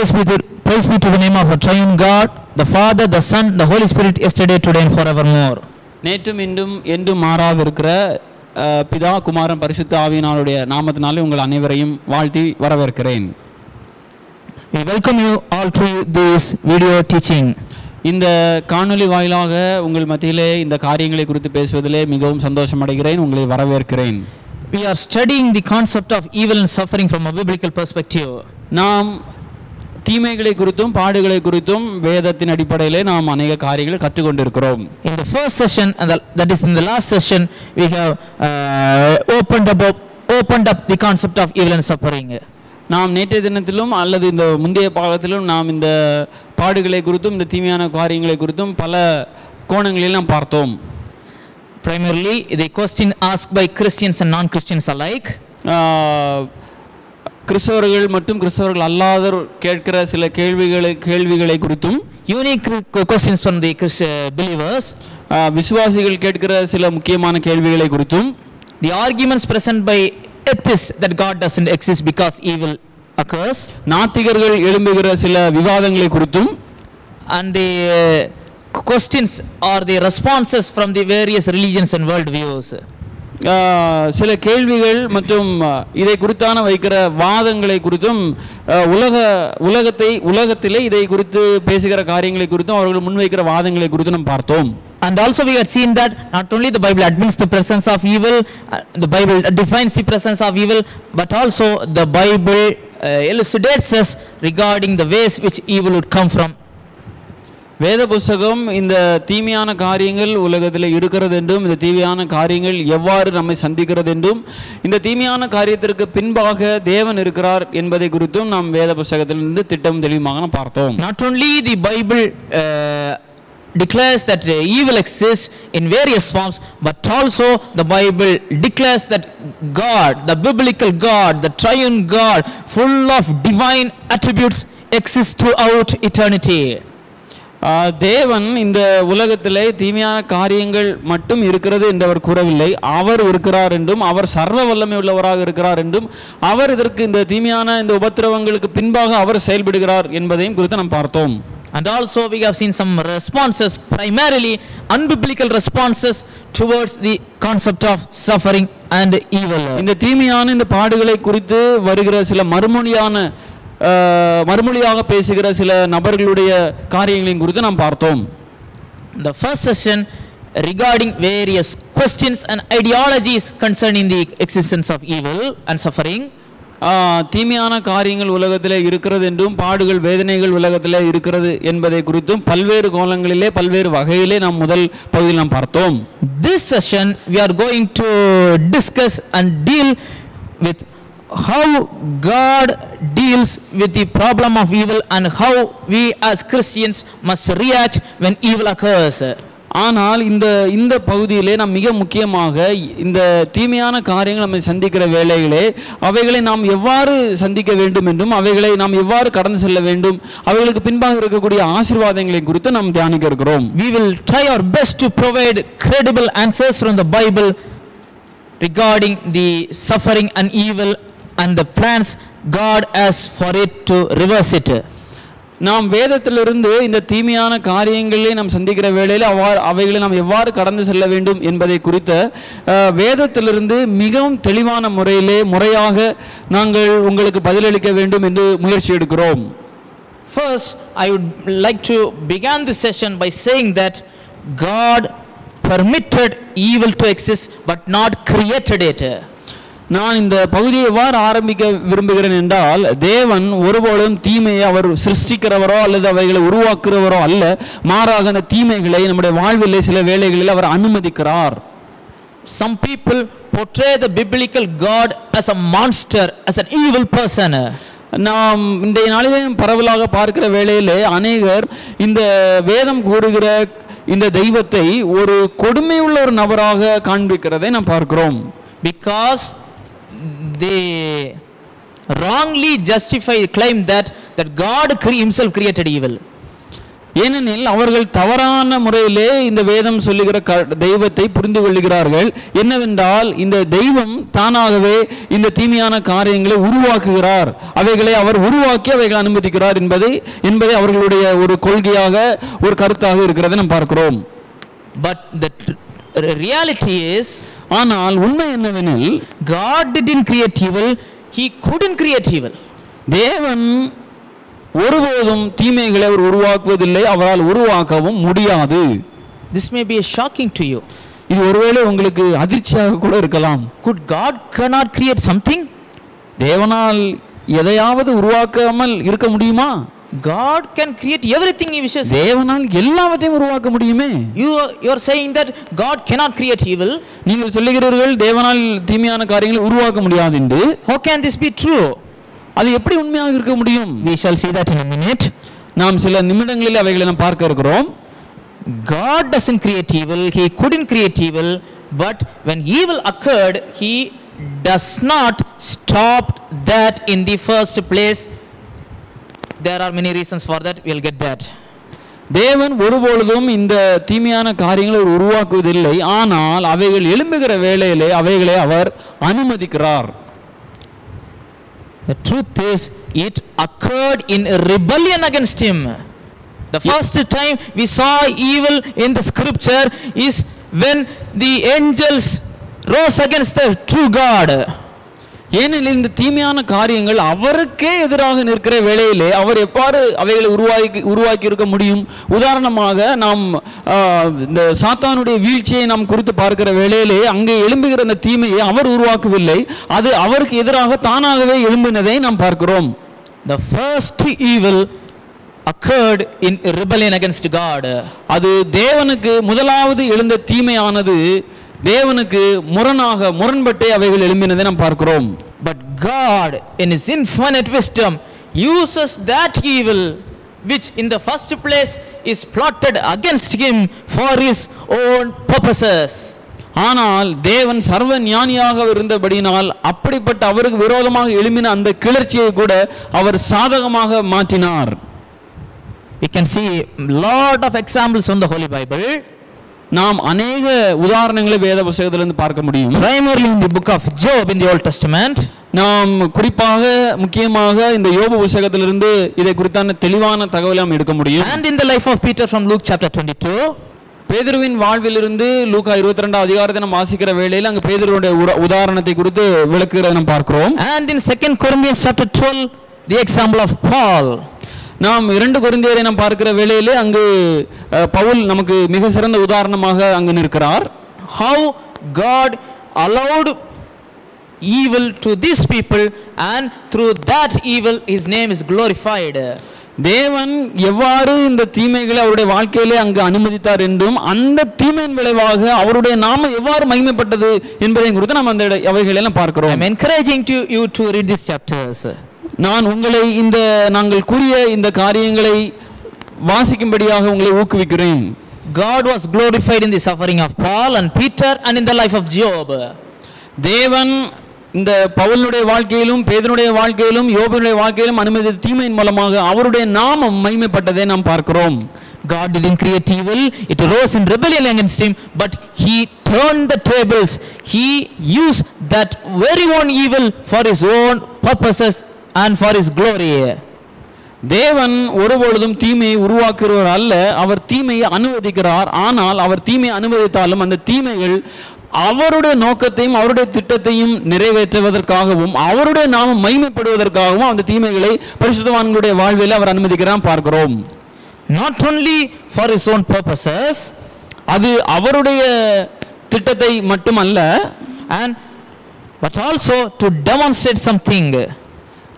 Praise be, to, praise be to the name of our triune God, the Father, the Son, the Holy Spirit, yesterday, today, and forevermore. நேற்றும் இன்றும் என்றும் மாறாதிருக்கிற அஹ், பிதா குமாரன் பரிசுத்த ஆவியினாருடைய நாமத்தினாலே உங்கள் அனைவரையும் வாழ்த்தி வரவேற்கிறேன் We welcome you all to this video teaching. இந்த காணொளி வாயிலாக உங்கள் மத்தியிலே இந்த காரியங்களை குறித்து பேசுவதிலே மிகவும் சந்தோஷம் அடைகிறேன் உங்களை வரவேற்கிறேன் We are studying the concept of evil and suffering from a biblical perspective. நாம் தீமைகளை குறித்தும் பாடுகளை குறித்தும் வேதத்தின் அடிப்படையிலே நாம் அநேக காரியங்களை கற்றுக்கொண்டிருக்கிறோம் In the first session, and the, that is in the last session, we have uh, opened up opened up the concept of evil and suffering. நாம் நேற்றைய தினத்திலும் அல்லது இந்த முந்தைய பாகத்திலும் நாம் இந்த பாடுகளை குறித்தும் இந்த தீமையான காரியங்களை குறித்தும் பல கோணங்களில் நாம் பார்த்தோம் Primarily, the question asked by Christians and non-Christians alike. ஆஹ், கிறிஸ்தவர்கள் மற்றும் கிறிஸ்தவர்கள் அல்லாதோர் கேட்கிற சில கேள்விகளை கேள்விகளை குறித்தும் from the Christ, uh, believers. ஆஹ், விசுவாசிகள் கேட்கிற சில முக்கியமான கேள்விகளை குறித்தும் The arguments present by atheists that God doesn't exist because evil occurs, நாத்திகர்கள் எழும்புகிற சில விவாதங்களை குறித்தும் and the uh, questions are the responses from the various religions and worldviews. சில கேள்விகள் மற்றும் இதை குறித்தான வைக்கிற வாதங்களை குறித்தும் உலக உலகத்தை உலகத்திலே இதை குறித்து பேசுகிற காரியங்களை குறித்தும் அவர்கள் முன்வைக்கிற வாதங்களை குறித்தும் நாம் பார்த்தோம் And also we had seen that not only the Bible admits the presence of evil, the Bible defines the presence of evil, but also the Bible uh, elucidates us regarding the ways which evil would come from. வேத புஸ்தகம் இந்த தீமையான காரியங்கள் உலகத்தில் இருக்கிறது என்றும் இந்த தீமையான காரியங்கள் எவ்வாறு நம்மை சந்திக்கிறது என்றும் இந்த தீமையான காரியத்திற்கு பின்பாக தேவன் இருக்கிறார் என்பதை குறித்தும் நாம் வேத புஸ்தகத்திலிருந்து திட்டம் தெளிவுமாக பார்த்தோம் not only the Bible declares that uh, evil in various forms but also the Bible declares that God God, the God God, the God full of of attributes attributes, exists out eternity தேவன் இந்த உலகத்திலே தீமையான காரியங்கள் மட்டும் இருக்கிறது என்று அவர் கூறவில்லை அவர் இருக்கிறார் என்றும் அவர் சர்வ வல்லமை உள்ளவராக இருக்கிறார் என்றும் அவர் இதற்கு இந்த தீமையான இந்த உபத்திரவங்களுக்கு பின்பாக அவர் செயல்படுகிறார் என்பதையும் குறித்து நாம் பார்த்தோம் And also we have seen some responses, primarily unbiblical responses towards the concept of suffering and evil. இந்த தீமையான இந்த பாடுகளை குறித்து வருகிற சில மறுமொழியான மறுமொழியாக பேசுகிற சில நபர்களுடைய காரியங்களையும் குறித்து நாம் பார்த்தோம் The first session regarding various questions and ideologies concerning the existence of evil and suffering. ஆஹ், தீமையான காரியங்கள் உலகத்தில் இருக்கிறது என்றும் பாடுகள் வேதனைகள் உலகத்தில் இருக்கிறது என்பதை குறித்தும் பல்வேறு கோணங்களிலே பல்வேறு வகையிலே நாம் முதல் பகுதியில் நாம் பார்த்தோம் This session we are going to discuss and deal with how God deals with the problem of evil and how we as Christians must react when evil occurs. ஆனால் இந்த இந்த பகுதியிலே நாம் மிக முக்கியமாக இந்த தீமையான காரியங்கள் நம்மை சந்திக்கிற வேளைகளே அவைகளை நாம் எவ்வாறு சந்திக்க வேண்டும் என்றும் அவைகளை நாம் எவ்வாறு கடந்து செல்ல வேண்டும் அவைகளுக்கு பின்பாக இருக்கக்கூடிய ஆசீர்வாதங்களை குறித்து நாம் தியானிக்க இருக்கிறோம் We will try our best to provide credible answers from the Bible regarding the suffering and evil and the plans God has for it to reverse it. நாம் வேதத்திலிருந்து இந்த தீமையான காரியங்களை நாம் சந்திக்கிற வேளையில் அவ்வாறு அவைகளை நாம் எவ்வாறு கடந்து செல்ல வேண்டும் என்பதை குறித்த வேதத்திலிருந்து மிகவும் தெளிவான முறையிலே முறையாக நாங்கள் உங்களுக்கு பதிலளிக்க வேண்டும் என்று முயற்சி எடுக்கிறோம் First, I would like to begin this session by saying that God permitted evil to exist but not created it. நான் இந்த பகுதியை எவ்வாறு ஆரம்பிக்க விரும்புகிறேன் என்றால் தேவன் ஒருபோதும் தீமையை அவர் சிருஷ்டிக்கிறவரோ அல்லது அவைகளை உருவாக்குறவரோ அல்ல. மாறாக அந்த தீமைகளை நம்முடைய வாழ்விலே சில வேலைகளில் அவர் அனுமதிக்கிறார். Some people portray the biblical God as a monster, as an evil person. நாம் இன்றைய நாளிலேயும் பரவலாக பார்க்கிற வேளையிலே அநேகர் இந்த வேதம் கூறுகிற இந்த தெய்வத்தை ஒரு கொடுமையுள்ள ஒரு நபராக காண்பிக்கிறதை நாம் பார்க்கிறோம். Because they wrongly justify claim that that God himself created evil. ஏனெனில் அவர்கள் தவறான முறையிலே இந்த வேதம் சொல்லுகிற க தெய்வத்தை புரிந்து கொள்ளுகிறார்கள். என்னவென்றால் இந்த தெய்வம் தானாகவே இந்த தீமையான காரியங்களை உருவாக்குகிறார். அவைகளை அவர் உருவாக்கி அவைகளை அனுமதிக்கிறார் என்பதை என்பதை அவர்களுடைய ஒரு கொள்கையாக ஒரு கருத்தாக இருக்கிறதை நாம் பார்க்கிறோம். The tr- reality is, ஆனால் உண்மை என்னவெனில் God didn't create evil, He couldn't create evil. தேவன் ஒருபோதும் தீமைகளை அவர் உருவாக்குவதில்லை அவரால் உருவாக்கவும் முடியாது This may be shocking to you. இது ஒருவேளை உங்களுக்கு அதிர்ச்சியாக கூட இருக்கலாம் Could God cannot create something? தேவனால் எதையாவது உருவாக்காமல் இருக்க முடியுமா God can create everything He wishes. தேவனால் எல்லாவற்றையும் உருவாக்க முடியுமே You are, you are saying that God cannot create evil. நீங்கள் சொல்லுகிறீர்கள் தேவனால் தீமையான காரியங்களை உருவாக்க முடியாது என்று How can this be true? அது எப்படி உண்மையாக இருக்க முடியும் We shall see that in a minute. நாம் சில நிமிடங்களில் அவைகளை நாம் பார்க்க இருக்கிறோம் God doesn't create evil, He couldn't create evil, but when evil occurred, He does not stop that in the first place. There are many reasons for that, we'll get that. தேவன் ஒருபொழுதும் இந்த தீமையான காரியங்களை அவர் உருவாக்குவதில்லை ஆனால் அவைகள் எழும்புகிற வேளையிலே அவைகளை அவர் அனுமதிக்கிறார் The truth is, it occurred in rebellion against Him. The first time we saw evil in the scripture is when the angels rose against the true God. ஏனெனில் இந்த தீமையான காரியங்கள் அவருக்கே எதிராக நிற்கிற வேளையிலே அவர் எவ்வாறு அவைகளை உருவாக்கி உருவாக்கி இருக்க முடியும்? உதாரணமாக நாம் இந்த சாத்தானுடைய வீழ்ச்சியை நாம் குறித்து பார்க்கிற வேளையிலே அங்கே எழும்புகிற அந்த தீமையை அவர் உருவாக்கவில்லை. அது அவருக்கு எதிராக தானாகவே எழும்பினதை நாம் பார்க்கிறோம். The first evil occurred in rebellion against God அது தேவனுக்கு முதலாவது எழுந்த தீமையானது தேவனுக்கு முரணாக முரண்பட்டே அவைகள் எழும்பினதை நாம் பார்க்கிறோம் But God, in His infinite wisdom, uses that evil which in the first place is plotted against Him for His own purposes. ஆனால் தேவன் சர்வ ஞானியாக இருந்தபடியினால் அப்படிப்பட்ட அவருக்கு விரோதமாக எழும்பின அந்த கிளர்ச்சியை கூட அவர் சாதகமாக மாற்றினார் We can see lot of examples from the Holy Bible, நாம் அநேக உதாரணங்களை வேத புஸ்தகத்திலிருந்து பார்க்க முடியும் primarily in the book of Job in the Old Testament. நாம் குறிப்பாக முக்கியமாக இந்த யோபு புஸ்தகத்திலிருந்து இதை குறித்தான தெளிவான தகவலை நாம் எடுக்க முடியும் And in the life of Peter from Luke chapter 22, பேதுருவின் வாழ்விலிருந்து லூக்கா இருபத்தி ரெண்டாம் அதிகாரத்தை நம்ம வாசிக்கிற வேளையில் அங்கு பேதுருடைய உதாரணத்தை குறித்து விளக்குகிறதை நாம் பார்க்கிறோம் and in 2 Corinthians chapter 12, the example of Paul. நாம் இரண்டு குருந்தியரை நாம் பார்க்கிற வேளையிலே அங்கு பவுல் நமக்கு மிக சிறந்த உதாரணமாக அங்கு நிற்கிறார் How God allowed evil to these people, and through that evil, His name is glorified. தேவன் எவ்வாறு இந்த தீமைகளை அவருடைய வாழ்க்கையிலே அங்கு அனுமதித்தார் என்றும் அந்த தீமையின் விளைவாக அவருடைய நாமம் எவ்வாறு மகிமைப்பட்டது என்பதை குறித்து நாம் அந்த இட- அவைகளை எல்லாம் பார்க்கிறோம் encouraging to you to read these chapters. நான் உங்களை இந்த நாங்கள் கூறிய இந்த காரியங்களை வாசிக்கும்படியாக உங்களை ஊக்குவிக்கிறேன் God was glorified in the suffering of Paul and Peter and in the life of Job. தேவன் இந்த பவுலுடைய வாழ்க்கையிலும் பேதனுடைய வாழ்க்கையிலும் யோபனுடைய வாழ்க்கையிலும் அனுமதித்த தீமையின் மூலமாக அவருடைய நாமம் மகிமைப்பட்டதை நாம் பார்க்கிறோம் God didn't create evil, it arose in rebellion against him, but he turned the tables. He used that very own evil for his own purposes and for his glory தேவன் ஒருபொழுதும் தீமையை உருவாக்குகிறவர் அல்ல. அவர் தீமையை அனுமதிக்கிறார் ஆனால் அவர் தீமையை அனுமதித்தாலும் அந்த தீமைகள் அவருடைய நோக்கத்தையும் அவருடைய திட்டத்தையும் நிறைவேற்றுவதற்காகவும் அவருடைய நாமம் மைமைப்படுவதற்காகவும் அந்த தீமைகளை பரிசுத்தவான்களுடைய வாழ்வில் அவர் அனுமதிக்கிறான் பார்க்கிறோம். Not only for his own purposes அது அவருடைய திட்டத்தை மட்டுமல்ல. And but also to demonstrate something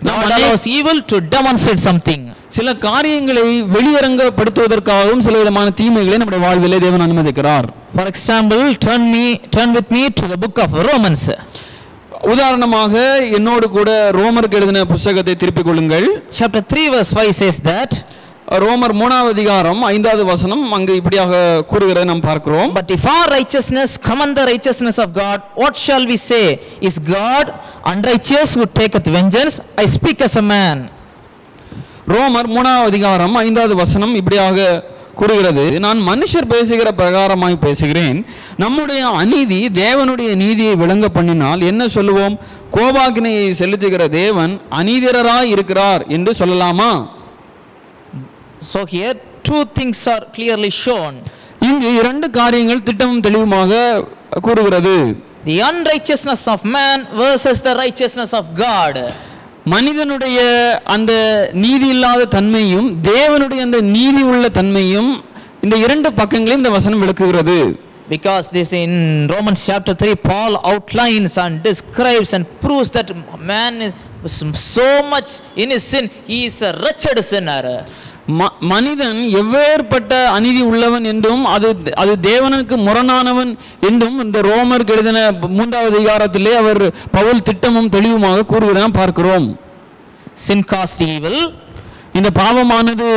Allows evil to demonstrate something. சில காரியங்களை வெளியரங்கப்படுத்துவதற்காகவும் சில விதமான தீமைகளை நம்முடைய வாழ்விலே தேவன் அனுமதிக்கிறார் For example, turn me turn with me to the book of Romans. உதாரணமாக என்னோடு கூட ரோமருக்கு எழுதின புஸ்தகத்தை திருப்பிக் கொள்ளுங்கள் Chapter 3 verse 5 says that ரோமர் மூணாவது அதிகாரம் ஐந்தாவது வசனம் அங்கு இப்படியாக கூறுகிறதை நாம் பார்க்கிறோம் But if our righteousness commend the righteousness of God, what shall we say? Is God unrighteous who taketh vengeance? I speak as a man. ரோமர் மூணாவது அதிகாரம் ஐந்தாவது வசனம் இப்படியாக கூறுகிறது நான் மனுஷர் பேசுகிற பிரகாரமாய் பேசுகிறேன் நம்முடைய அநீதி தேவனுடைய நீதியை விளங்க பண்ணினால் என்ன சொல்லுவோம் கோபாக்கினையை செலுத்துகிற தேவன் அநீதிரராய் இருக்கிறார் என்று சொல்லலாமா So here two things are clearly shown. இங்கு இரண்டு காரியங்கள் திட்டமும் தெளிவுமாக கூறுகிறது The unrighteousness of man versus the righteousness of God. மனிதனுடைய அந்த நீதி இல்லாத தன்மையும் தேவனுடைய அந்த நீதி உள்ள தன்மையும் இந்த இரண்டு பக்கங்களையும் இந்த வசனம் விளக்குகிறது Because this in Romans chapter 3, Paul outlines and describes and proves that man is so much in his sin, he is a wretched sinner. ம- மனிதன் எவ்வேற்பட்ட அநீதி உள்ளவன் என்றும் அது அது தேவனுக்கு முரணானவன் என்றும் இந்த ரோமர் எழுதின மூன்றாவது அதிகாரத்திலே அவர் பவுல் திட்டமும் தெளிவுமாக கூறுகிறதான் பார்க்கிறோம். சின் caused இந்த பாவமானது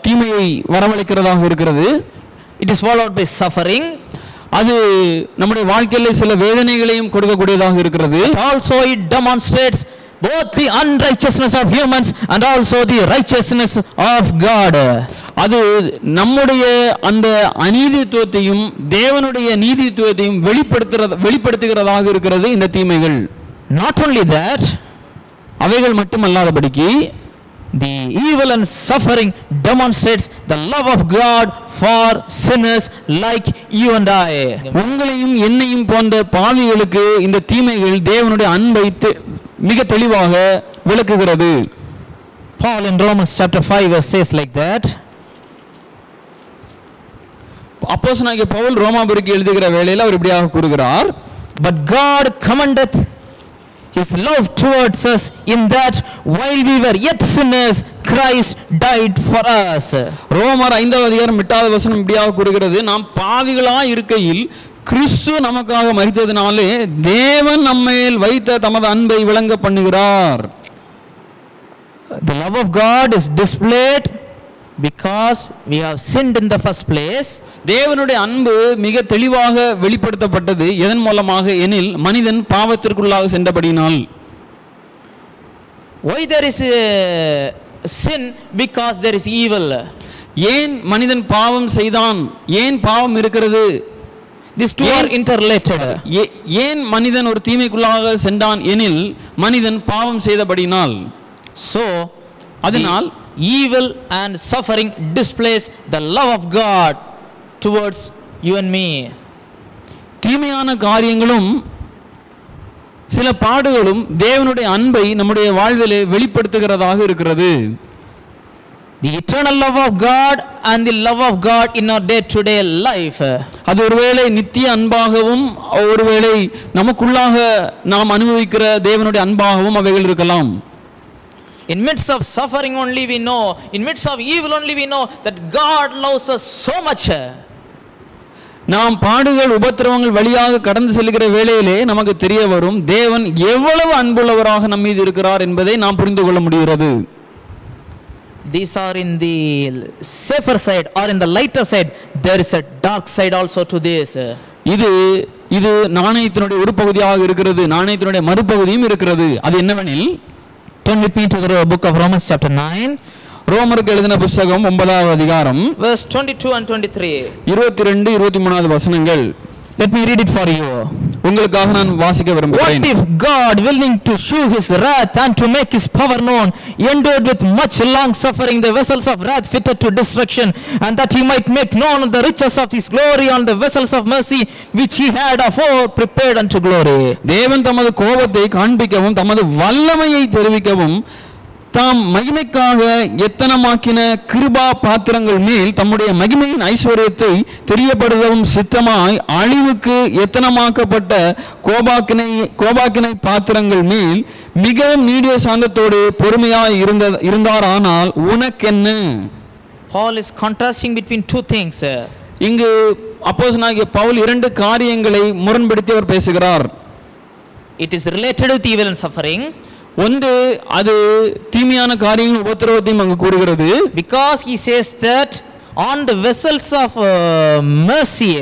தீமையை வரவழைக்கிறதாக இருக்கிறது. It is followed by suffering அது நம்முடைய வாழ்க்கையில் சில வேதனைகளையும் கொடுக்கக்கூடியதாக இருக்கிறது. Also it demonstrates both the unrighteousness of humans and also the righteousness of God. அது நம்முடைய அந்த அநீதித்துவத்தையும் தேவனுடைய நீதித்துவத்தையும் வெளிப்படுத்துறது வெளிப்படுத்துகிறதாக இருக்கிறது இந்த தீமைகள் Not only that, அவைகள் மட்டுமல்லாதபடிக்கு the evil and suffering demonstrates the love of God for sinners like you and I. உங்களையும் என்னையும் போன்ற பாவிகளுக்கு இந்த தீமைகள் தேவனுடைய அன்பை தெ- மிக தெளிவாக விளக்குகிறது Paul in Romans chapter 5 verse says like that. அப்போஸ்தலனாகிய பவுல் ரோமாபுரிக்கு எழுதுகிற வேளையில் அவர் இப்படியாக கூறுகிறார் But God commendeth his love towards us in that while we were yet sinners, Christ died for us. ரோமர் ஐந்தாவது அதிகாரம் எட்டாவது வசனம் இப்படியாக கூறுகிறது நாம் பாவிகளாய் இருக்கையில் கிறிஸ்து நமக்காக மரித்ததினாலே தேவன் நம்மேல் வைத்த தமது அன்பை விளங்க பண்ணுகிறார் The love of God is displayed because we have sinned in the first place. தேவனுடைய அன்பு மிக தெளிவாக வெளிப்படுத்தப்பட்டது எதன் மூலமாக எனில் மனிதன் பாவத்திற்குள்ளாக Why there is a sin? Because there is evil. ஏன் மனிதன் பாவம் செய்தான் ஏன் பாவம் இருக்கிறது Two are interrelated. ஏ- ஏன் மனிதன் ஒரு தீமைக்குள்ளாக சென்றான் எனில் மனிதன் பாவம் செய்தபடினால் So, அதனால் evil and suffering displays the love of God towards you and me. தீமையான காரியங்களும் சில பாடுகளும் தேவனுடைய அன்பை நம்முடைய வாழ்விலே வெளிப்படுத்துகிறதாக இருக்கிறது The eternal love of God and the love of God in our day to day life. அது ஒருவேளை நித்திய அன்பாகவும் ஒருவேளை நமக்குள்ளாக நாம் அனுபவிக்கிற தேவனுடைய அன்பாகவும் அவைகள் இருக்கலாம் In midst of suffering only we know, in midst of evil only we know that God loves us so much. நாம் பாடுகள் உபத்திரவங்கள் வழியாக கடந்து செல்கிற வேளையிலே நமக்கு தெரிய வரும் தேவன் எவ்வளவு அன்புள்ளவராக நம் மீது இருக்கிறார் என்பதை நாம் புரிந்து கொள்ள முடிகிறது These are in the safer side or in the lighter side. There is a dark side also to this. இது இது நாணயத்தினுடைய ஒரு பகுதியாக இருக்கிறது நாணயத்தினுடைய மறுபகுதியும் இருக்கிறது அது என்னவெனில் Turn with me to the book of Romans chapter 9, ரோமருக்கு எழுதின புஸ்தகம் ஒன்பதாவது அதிகாரம் verse 22 and 23. இருபத்தி ரெண்டு இருபத்தி மூணாவது வசனங்கள் Let me read it for you. உங்களுக்காக நான் வாசிக்க What விரும்புகிறேன் if God, willing to shew his wrath and to make his power known, endured with much long suffering the vessels of wrath fitted to destruction, and that he might make known the riches of his glory on the vessels of mercy which he had afore prepared unto glory? தேவன் தமது கோபத்தை காண்பிக்கவும் தமது வல்லமையை தெரிவிக்கவும் தாம் மகிமைக்காக எத்தனமாக்கின கிருபா பாத்திரங்கள் மேல் தம்முடைய மகிமையின் ஐஸ்வர்யத்தை தெரியப்படுத்தவும் சித்தமாய் அழிவுக்கு எத்தனமாக்கப்பட்ட கோபாக்கினை கோபாக்கினை பாத்திரங்கள் மேல் மிகவும் நீடிய சாந்தத்தோடு பொறுமையாய் இருந்த இருந்தாரானால் உனக்கென்ன? Paul is contrasting between two things. இங்கு அப்போஸ்தலனாகிய பவுல் இரண்டு காரியங்களை முரண்படுத்தி அவர் பேசுகிறார். It is related with evil and suffering. ஒன்று அது தீமையான காரியங்கள் உபத்திரவத்தையும் அங்கு கூறுகிறது he says that on the vessels of uh, mercy,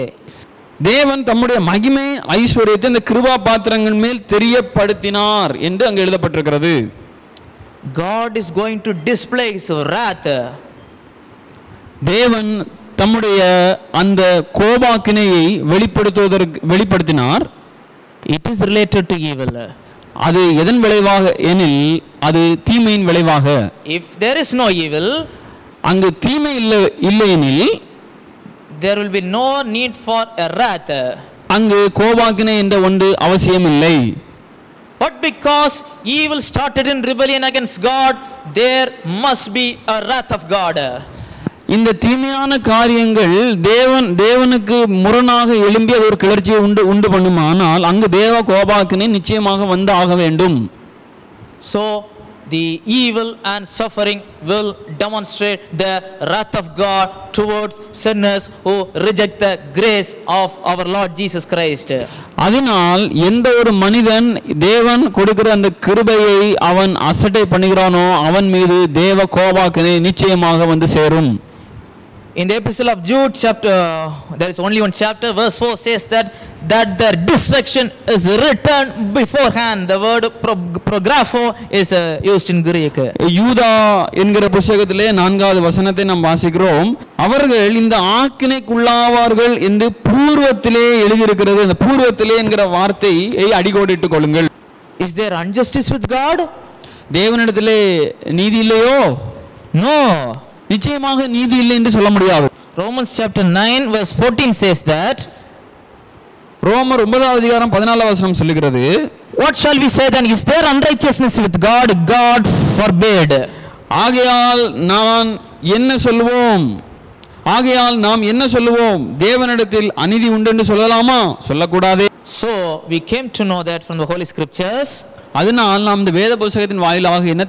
தேவன் தம்முடைய மகிமை ஐஸ்வர்யத்தை இந்த கிருபா பாத்திரங்கள் மேல் தெரியப்படுத்தினார் என்று அங்கு எழுதப்பட்டிருக்கிறது God is going to display his wrath. தேவன் தம்முடைய அந்த கோபாக்கினையை வெளிப்படுத்துவதற்கு வெளிப்படுத்தினார் It is related to evil. அது எதன் விளைவாக எனில் அது தீமையின் விளைவாக If there is no evil, அங்கு தீமை இல்லை இல்லையெனில் there will be no need for a wrath. அங்கு கோபாக்கினை என்ற ஒன்று அவசியமில்லை But because evil started in rebellion against God, there must be a wrath of God. இந்த தீமையான காரியங்கள் தேவன் தேவனுக்கு முரணாக எழும்பி அது ஒரு கிளர்ச்சியை உண்டு உண்டு பண்ணுமானால் அங்கு தேவ கோபாக்கினை நிச்சயமாக வந்து ஆக வேண்டும். So the evil and suffering will demonstrate the wrath of God towards sinners who reject the grace of our Lord Jesus Christ. அதனால் எந்த ஒரு மனிதன் தேவன் கொடுக்கிற அந்த கிருபையை அவன் அசட்டை பண்ணுகிறானோ அவன் மீது தேவ கோபாக்கினை நிச்சயமாக வந்து சேரும். In the epistle of Jude, chapter, there is only one chapter, verse 4 says that, that their destruction is written beforehand. The word pro, prographo is uh, used in Greek. யூதா என்கிற புஸ்தகத்திலே நான்காவது வசனத்தை நாம் வாசிக்கிறோம் அவர்கள் இந்த ஆக்கினைக்குள்ளாவார்கள் என்று பூர்வத்திலே எழுதியிருக்கிறது இந்த பூர்வத்திலே என்கிற வார்த்தையை அடிக்கோடிட்டுக் கொள்ளுங்கள் Is there injustice with God? தேவனிடத்திலே நீதி இல்லையோ No. நிச்சயமாக நீதி இல்லை என்று சொல்ல முடியாது Romans chapter 9, verse 14 says that, ரோமர் ஒன்பதாவது அதிகாரம் பதினாலாம் வசனம் சொல்லுகிறது What shall we say then? Is there unrighteousness with God? God forbid. ஆகையால் நான் என்ன சொல்லுவோம் ஆகையால் நாம் என்ன சொல்லுவோம் தேவனிடத்தில் அநீதி உண்டு என்று சொல்லலாமா சொல்லக்கூடாதே So we came to know that from the Holy Scriptures. அதனால் நாம் இந்த வேத புஸ்தகத்தின் வாயிலாக என்ன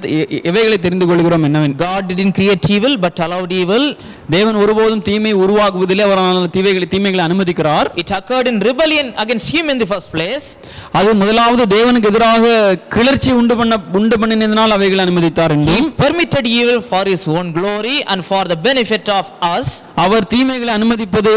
எவைகளை தெரிந்து கொள்கிறோம் என்னவென் God didn't create evil but allowed evil. தேவன் ஒருபோதும் தீமை உருவாக்குவதிலே அவர் ஆனால் தீமைகளை அனுமதிக்கிறார் It occurred in rebellion against Him in the first place. அது முதலாவது தேவனுக்கு எதிராக கிளர்ச்சி உண்டு பண்ண உண்டு பண்ணினதினால் அவைகளை அனுமதித்தார் என்றும் permitted evil for His own glory and for the benefit of us. அவர் தீமைகளை அனுமதிப்பது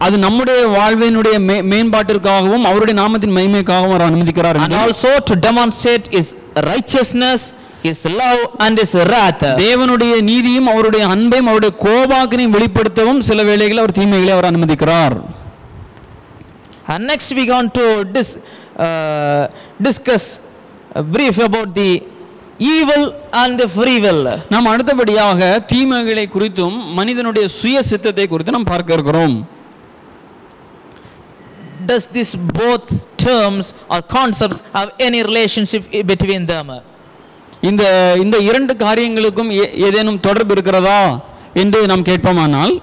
அது நம்முடைய வாழ்வினுடைய மேம்பாட்டிற்காகவும் அவருடைய நாமத்தின் மகிமைக்காகவும் அவர் அனுமதிக்கிறார் And also to demonstrate His righteousness, His love and His wrath. தேவனுடைய நீதியும் அவருடைய அன்பையும் அவருடைய கோபாக்கினையும் வெளிப்படுத்தவும் சில வேளைகளில் அவர் தீமைகளை அவர் அனுமதிக்கிறார் And next we going to dis, uh, discuss brief about the evil and the free will. நாம் அடுத்தபடியாக தீமைகளை குறித்தும் மனிதனுடைய சுய சித்தத்தை குறித்து நாம் பார்க்க இருக்கிறோம் Does this both terms or concepts have any relationship between them? இந்த இந்த இரண்டு காரியங்களுக்கும் ஏதேனும் தொடர்பு இருக்கிறதா என்று நாம் கேட்போமானால்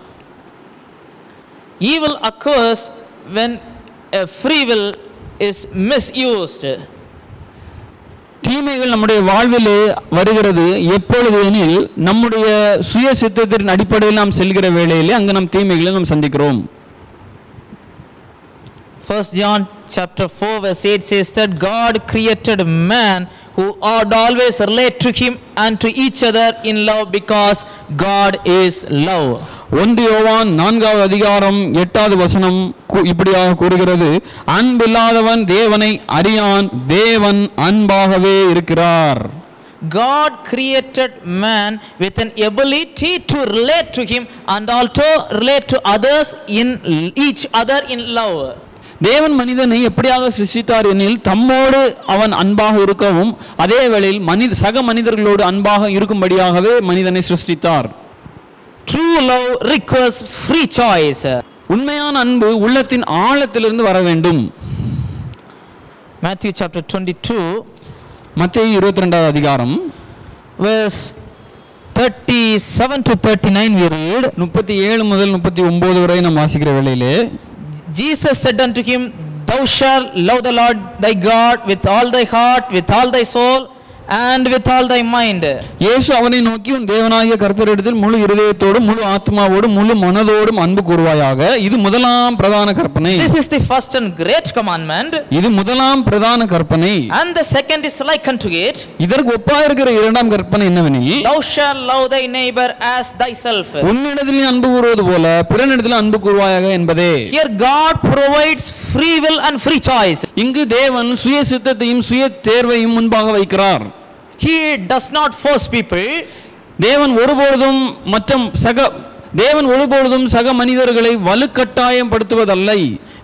Evil occurs when a free will is misused. தீமைகள் நம்முடைய வாழ்விலே வருகிறது எப்பொழுது எனில் நம்முடைய சுய சித்தத்தின் அடிப்படையில் நாம் செல்கிற வேளையிலே அங்கு நாம் தீமைகளை நாம் சந்திக்கிறோம் First John chapter 4 verse 8 says that God created man who ought always relate to him and to each other in love because God is love. ஒன்று யோவான் நான்காவது அதிகாரம் எட்டாவது வசனம் இப்படியாக கூறுகிறது அன்பில்லாதவன் தேவனை அறியான் தேவன் அன்பாகவே இருக்கிறார் God created man with an ability to relate to him and also relate to others in each other in love. தேவன் மனிதனை எப்படியாக சிருஷ்டித்தார் எனில் தம்மோடு அவன் அன்பாக இருக்கவும் அதே வேளையில் மனித சக மனிதர்களோடு அன்பாக இருக்கும்படியாகவே மனிதனை சிருஷ்டித்தார். True love requires free choice. உண்மையான அன்பு உள்ளத்தின் ஆழத்திலிருந்து வர வேண்டும். Matthew chapter 22 மத்திய இருபத்தி ரெண்டாவது அதிகாரம். verse 37 to 39 we read. முப்பத்தி ஏழு முதல் முப்பத்தி ஒன்பது வரை நாம் வாசிக்கிற வேளையிலே Jesus said unto him, Thou shalt love the Lord thy God with all thy heart, with all thy soul, and with all thy mind. இயேசு அவனை நோக்கி உன் தேவனாகிய கர்த்தரிடத்தில் முழு இருதயத்தோடும் முழு ஆத்மாவோடும் முழு மனதோடும் அன்பு கூறுவாயாக இது முதலாம் பிரதான கற்பனை This is the first and great commandment. இது முதலாம் பிரதான கற்பனை And the second is like unto it, இதற்கு ஒப்பாயிருக்கிற இரண்டாம் கற்பனை என்னவெனில் Thou shalt love thy neighbor as thyself. உன்னிடத்தில் அன்பு கூறுவது போல பிறனிடத்தில் அன்பு கூறுவாயாக என்பதே Here God provides free will and free choice. இங்கு தேவன் சுய சித்தத்தையும் சுய தேர்வையும் முன்பாக வைக்கிறார் He does not force people. தேவன் ஒருபொழுதும் மற்ற சக தேவன் ஒருபொழுதும் சக மனிதர்களை வலுக்கட்டாயம் படுத்துவதல்ல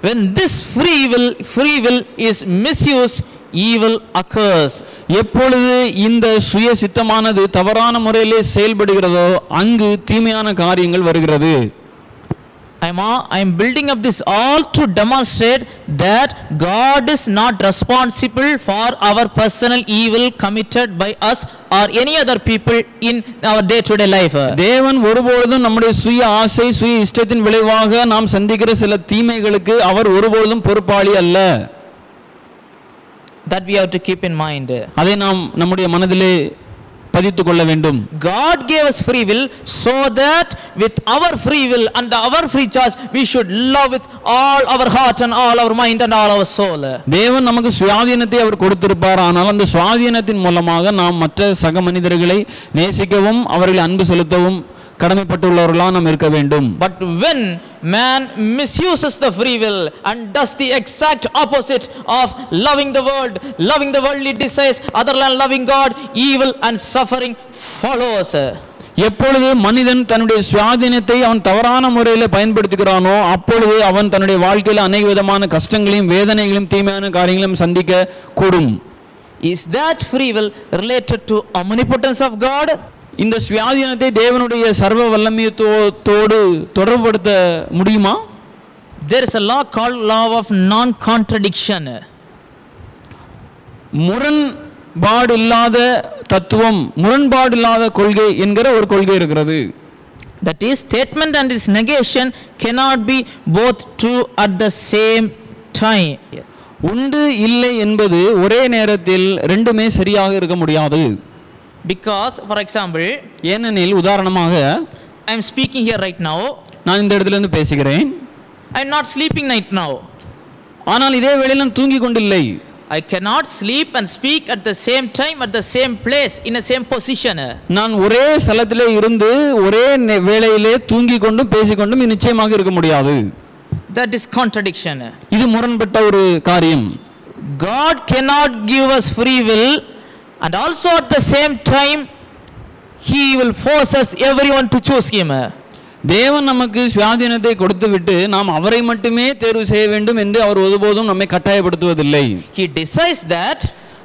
When this free will, free will is misused, evil occurs. எப்பொழுது இந்த சுய சித்தமானது தவறான முறையிலே செயல்படுகிறதோ அங்கு தீமையான காரியங்கள் வருகிறது I'm, all, I'm building up this all to demonstrate that God is not responsible for our personal evil committed by us or any other people in our day to day life. தேவன் ஒருபொழுதும் நம்முடைய சுய ஆசை சுய இஷ்டத்தின் விளைவாக நாம் சந்திக்கிற சில தீமைகளுக்கு அவர் ஒருபொழுதும் பொறுப்பாளி அல்ல That we have to keep in mind. அதை நாம் நம்முடைய மனதிலே பதித்துக் கொள்ள வேண்டும் God gave us free will so that with our free will and our free choice we should love with all our heart and all our mind and all our soul. தேவன் நமக்கு சுயாதீனத்தை அவர் கொடுத்திருப்பார் ஆனால் அந்த சுயாதீனத்தின் மூலமாக நாம் மற்ற சக மனிதர்களை நேசிக்கவும் அவர்களை அன்பு செலுத்தவும் கடமைப்பட்டுள்ளவர்களாக நாம் இருக்க வேண்டும் But when man misuses the free will and does the exact opposite of loving the world, loving the worldly desires other than loving God, evil and suffering follows. எப்பொழுது மனிதன் தன்னுடைய சுயாதீனத்தை அவன் தவறான முறையில் பயன்படுத்துகிறானோ அப்பொழுது அவன் தன்னுடைய வாழ்க்கையில் அநேக விதமான கஷ்டங்களையும் வேதனைகளையும் தீமையான காரியங்களையும் சந்திக்க கூடும் Is that free will related to omnipotence of God? இந்த சுயாதீனத்தை தேவனுடைய சர்வ வல்லமையத்தோடு தொடர்புபடுத்த முடியுமா There is a law called law of non-contradiction. முரண்பாடு இல்லாத தத்துவம் முரண்பாடு இல்லாத கொள்கை என்கிற ஒரு கொள்கை இருக்கிறது That is, statement and its negation cannot be both true at the same time. உண்டு இல்லை என்பது ஒரே நேரத்தில் ரெண்டுமே சரியாக இருக்க முடியாது Because, for example, ஏனெனில் உதாரணமாக I am speaking here right now. நான் இந்த இடத்துல இருந்து பேசுகிறேன் I am not sleeping right now. ஆனால் இதே வேளையில் நான் தூங்கிக் கொண்டில்லை I cannot sleep and speak at the same time, at the same place, in the same position. நான் ஒரே ஸ்தலத்திலே இருந்து ஒரே வேளையிலே தூங்கிக் கொண்டும் பேசிக்கொண்டும் நிச்சயமாக இருக்க முடியாது That is contradiction. இது முரண்பட்ட ஒரு காரியம் God cannot give us free will, and also at the same time, He will force us everyone to choose Him. தேவன் நமக்கு சுயாதீனத்தை கொடுத்து விட்டு நாம் அவரை மட்டுமே தேர்வு செய்ய வேண்டும் என்று அவர் ஒருபோதும் நம்மை கட்டாயப்படுத்துவதில்லை He decides that,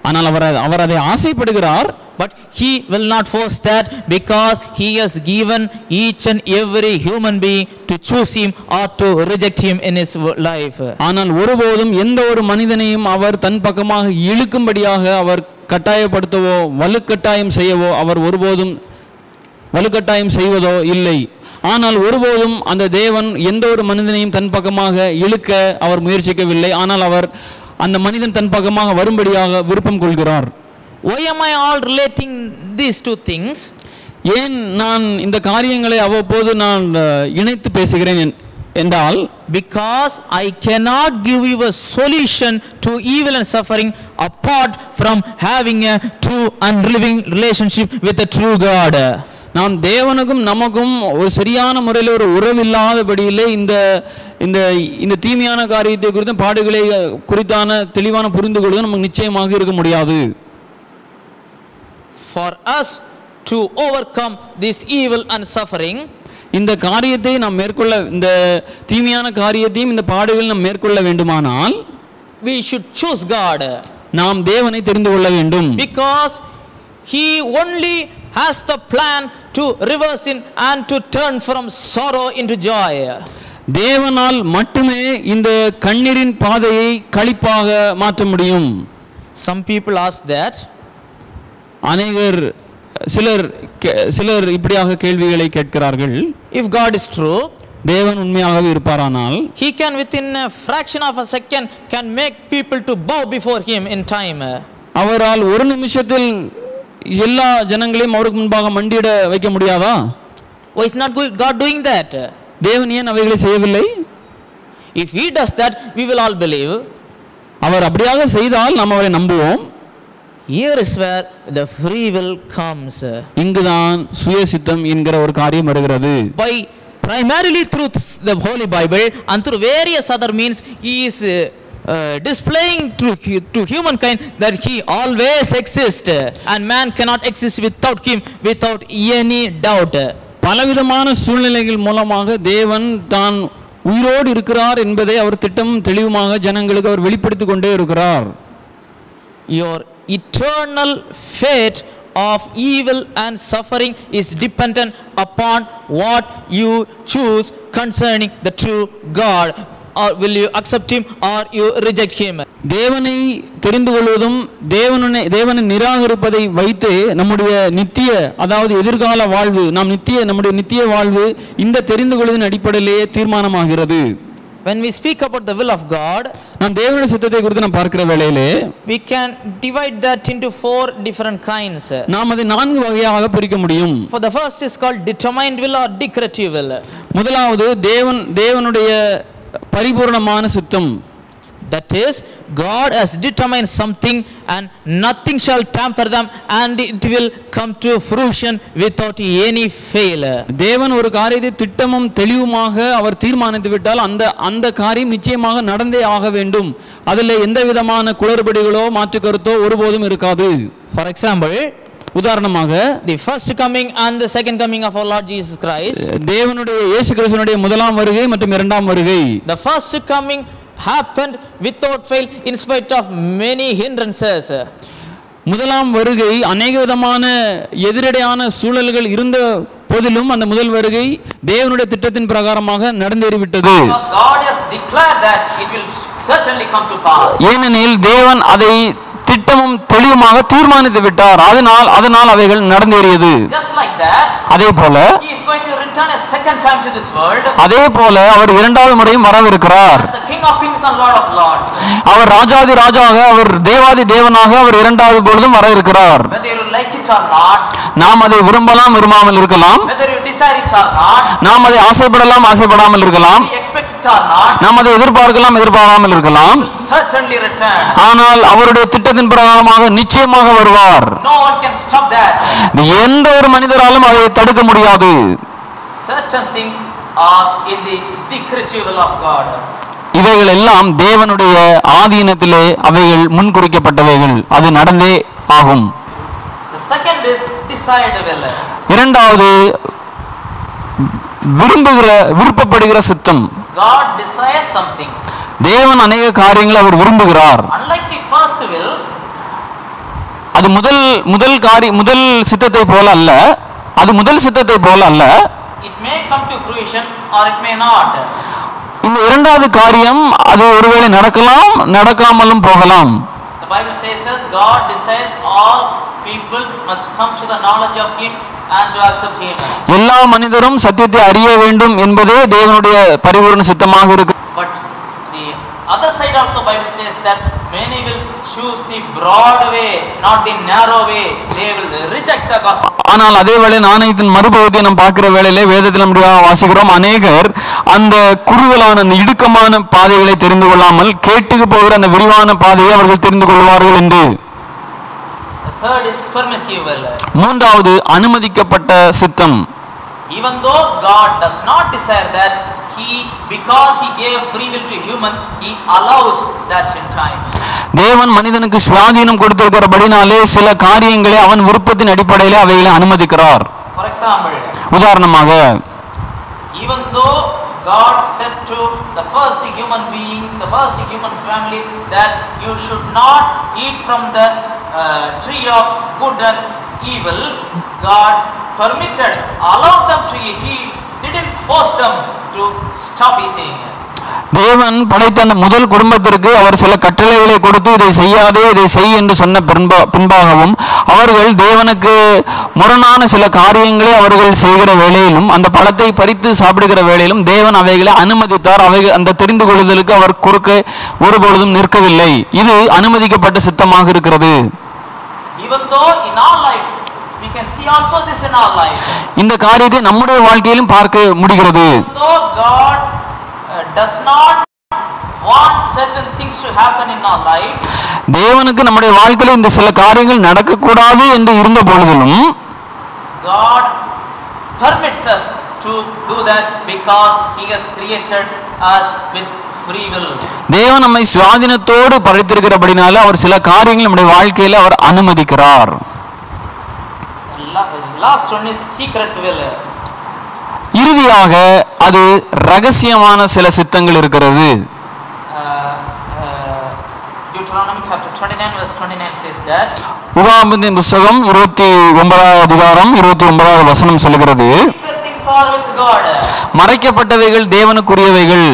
ஆனால் அவர் அவர் அதை ஆசைப்படுகிறார் but he will not force that because he has given each and every human being to choose him or to reject him in his life ஆனால் ஒருபோதும் எந்த ஒரு மனிதனையும் அவர் தன் பக்கமாக இழுக்கும்படியாக அவர் கட்டாயப்படுத்தவோ வலுக்கட்டாயம் செய்யவோ அவர் ஒருபோதும் வலுக்கட்டாயம் செய்வதோ இல்லை. ஆனால் ஒருபோதும் அந்த தேவன் எந்த ஒரு மனிதனையும் தன் பக்கமாக இழுக்க அவர் முயற்சிக்கவில்லை. ஆனால் அவர் அந்த மனிதன் தன் பக்கமாக வரும்படியாக விருப்பம் கொள்கிறார் Why am I all relating these two things? ஏன் நான் இந்த காரியங்களை அவ்வப்போது நான் இணைத்து பேசுகிறேன் என்- என்றால் Because I cannot give you a solution to evil and suffering apart from having a true and living relationship with the true God. நாம் தேவனுக்கும் நமக்கும் ஒரு சரியான முறையில் ஒரு உறவில்லாதபடியிலே இந்த இந்த இந்த தீமையான காரியத்தை குறித்த பாடுகளை குறித்தான தெளிவான புரிந்து கொள்வது நமக்கு நிச்சயமாக இருக்க முடியாது For us to overcome this evil and suffering, இந்த காரியத்தை நாம் மேற்கொள்ள இந்த தீமையான காரியத்தையும் இந்த பாடுகள் நாம் மேற்கொள்ள வேண்டுமானால் we should choose God. நாம் தேவனை தெரிந்து கொள்ள வேண்டும் Because He only has the plan to reverse in and to turn from sorrow into joy. தேவனால் மட்டுமே இந்த கண்ணீரின் பாதையை களிப்பாக மாற்ற முடியும் Some people ask that. அநேகர் சிலர் சிலர் இப்படியாக கேள்விகளை கேட்கிறார்கள் If God is true, தேவன் உண்மையாகவே இருப்பாரானால் He can within a fraction of a second can make people to bow before Him in time. அவரால் ஒரு நிமிஷத்தில் எல்லா ஜனங்களையும் அவருக்கு முன்பாக மண்டியிட வைக்க முடியாதா Why is not go- God doing that? தேவன் ஏன் அவைகளை செய்யவில்லை If He does that, we will all believe. அவர் அப்படியாக செய்தால் நாம் அவரை நம்புவோம் Here is where the free will comes. இங்குதான் சுயசித்தம் என்கிற ஒரு காரியம் வருகிறது By primarily through the Holy Bible and through various other means, He is uh, uh, displaying to, hu- to humankind that He always exists and man cannot exist without Him without any doubt. பலவிதமான சூழ்நிலைகள் மூலமாக தேவன் தான் உயிரோடு இருக்கிறார் என்பதை அவர் திட்டமும் தெளிவுமாக ஜனங்களுக்கு அவர் வெளிப்படுத்திக் கொண்டே இருக்கிறார் Your eternal fate of evil and suffering is dependent upon what you choose concerning the true God. Or will you accept Him or you reject Him? தேவனை தெரிந்து கொள்வதும் தேவனை தேவனை நிராகரிப்பதை வைத்து நம்முடைய நித்திய அதாவது எதிர்கால வாழ்வு நாம் நித்திய நம்முடைய நித்திய வாழ்வு இந்த தெரிந்து கொள்வதன் அடிப்படையிலேயே தீர்மானமாகிறது When we speak about the will of God, நாம் தேவனுடைய சித்தத்தை குறித்து நாம் பார்க்கிற வேளையிலே we can divide that into four different kinds. நாம் அதை நான்கு வகையாக பிரிக்க முடியும் For the first is called determined will or decretive will. முதலாவது தேவன் தேவனுடைய பரிபூர்ணமான சித்தம். That is, God has determined something and nothing shall tamper them and it will come to fruition without any fail. தேவன் ஒரு காரியத்தை திட்டமும் தெளிவுமாக அவர் தீர்மானித்து விட்டால் அந்த அந்த காரியம் நிச்சயமாக நடந்தே ஆக வேண்டும். அதில் எந்த விதமான குளறுபடிகளோ மாற்று கருத்தோ ஒருபோதும் இருக்காது. For example, உதாரணமாக the first coming and the second coming of our Lord Jesus Christ. தேவனுடைய இயேசு கிறிஸ்துவனுடைய முதலாம் வருகை மற்றும் இரண்டாம் வருகை The first coming happened without fail in spite of many hindrances. முதலாம் வருகை அநேக விதமான எதிரடையான சூழல்கள் இருந்த போதிலும் அந்த முதல் வருகை தேவனுடைய திட்டத்தின் பிரகாரமாக நடந்தேறிவிட்டது Because God has declared that it will certainly come to pass. ஏனெனில் தேவன் அதை திட்டமும் தெளிவுமாக தீர்மானித்து விட்டார். அதனால் அதனால் அவைகள் நடந்தேறியது. அதே போல அதே போல அவர் இரண்டாவது முறையும் வரவிருக்கிறார். அவர் ராஜாதி ராஜாவாக அவர் தேவாதி தேவனாக அவர் இரண்டாவது பொழுதும் வர இருக்கிறார் நாம் அதை விரும்பலாம் விரும்பாமல் இருக்கலாம். நாம் அதை ஆசைப்படலாம் ஆசைப்படாமல் இருக்கலாம். நாம் அதை எதிர்பார்க்கலாம் எதிர்பாராமல் இருக்கலாம். ஆனால் அவருடைய திட்டத்தின் பிரகாரமாக நிச்சயமாக வருவார். எந்த ஒரு மனிதராலும் அதை தடுக்க முடியாது. இவைகள் எல்லாம் தேவனுடைய ஆதீனத்திலே அவைகள் முன்குறிக்கப்பட்டவைகள் அது நடந்தே ஆகும். இரண்டாவது விரும்புகிற விருப்பப்படுகிற சித்தம். தேவன் அநேக காரியங்களை அவர் விரும்புகிறார் Unlike the first will, அது முதல் முதல் காரி முதல் சித்தத்தை போல அல்ல அது முதல் சித்தத்தை போல அல்ல. இந்த இரண்டாவது காரியம் அது ஒருவேளை நடக்கலாம் நடக்காமலும் போகலாம் The Bible says that God desires all people must come to the knowledge of Him and to accept Him. எல்லா மனிதரும் சத்தியத்தை அறிய வேண்டும் என்பதே தேவனுடைய பரிபூர்ண சித்தமாக இருக்கு other side also Bible says that many will choose the broad way, not the narrow way. They will reject the gospel. ஆனால் அதே வேளை நாணயத்தின் மறுபகுதியை நாம் பார்க்கிற வேளையிலே வேதத்தில் நம்ம வாசிக்கிறோம் அநேகர் அந்த குறுகலான அந்த இடுக்கமான பாதைகளை தெரிந்து கொள்ளாமல் கேட்டுக்கு போகிற அந்த விரிவான பாதையை அவர்கள் தெரிந்து கொள்வார்கள் என்று. மூன்றாவது அனுமதிக்கப்பட்ட சித்தம் Even though God does not desire that, He, because He gave free will to humans, He allows that in time. தேவன் மனிதனுக்கு சுவாதீனம் கொடுத்திருக்கிறபடினாலே சில காரியங்களை அவன் விருப்பத்தின் அடிப்படையிலே அவைகளை அனுமதிக்கிறார் உதாரணமாக even though God said to the first human beings, the first human family, that you should not eat from the uh, tree of good and evil, God permitted, allowed them to eat, He didn't force them to stop eating. தேவன் படைத்த அந்த முதல் குடும்பத்திற்கு அவர் சில கட்டளைகளை கொடுத்து இதை செய்யாதே இதை செய் என்று சொன்ன பின்பா பின்பாகவும் அவர்கள் தேவனுக்கு முரணான சில காரியங்களை அவர்கள் செய்கிற வேளையிலும் அந்த பழத்தை பறித்து சாப்பிடுகிற வேளையிலும் தேவன் அவைகளை அனுமதித்தார். அவைகள் அந்த தெரிந்து கொள்ளுதலுக்கு அவர் குறுக்க ஒருபொழுதும் நிற்கவில்லை. இது அனுமதிக்கப்பட்ட சித்தமாக இருக்கிறது. இந்த காரியத்தை நம்முடைய வாழ்க்கையிலும் பார்க்க முடிகிறது Even though God uh, does not want certain things to happen in our life, தேவனுக்கு நம்முடைய வாழ்க்கையில் இந்த சில காரியங்கள் நடக்கக்கூடாது என்று இருந்த பொழுதிலும் God permits us to do that because He has created us with free will. தேவன் நம்மை சுவாதீனத்தோடு படைத்திருக்கிறபடினால அவர் சில காரியங்கள் நம்முடைய வாழ்க்கையில அவர் அனுமதிக்கிறார் Last one is secret will. இறுதியாக அது ரகசியமான சில சித்தங்கள் இருக்கிறது. Uh, uh, Deuteronomy chapter 29 verse 29 says that உபாகமத்தின் புஸ்தகம் இருபத்தி ஒன்பதாவது அதிகாரம் இருபத்தி ஒன்பதாவது வசனம் சொல்லுகிறது. மறைக்கப்பட்டவைகள் தேவனுக்குரியவைகள்.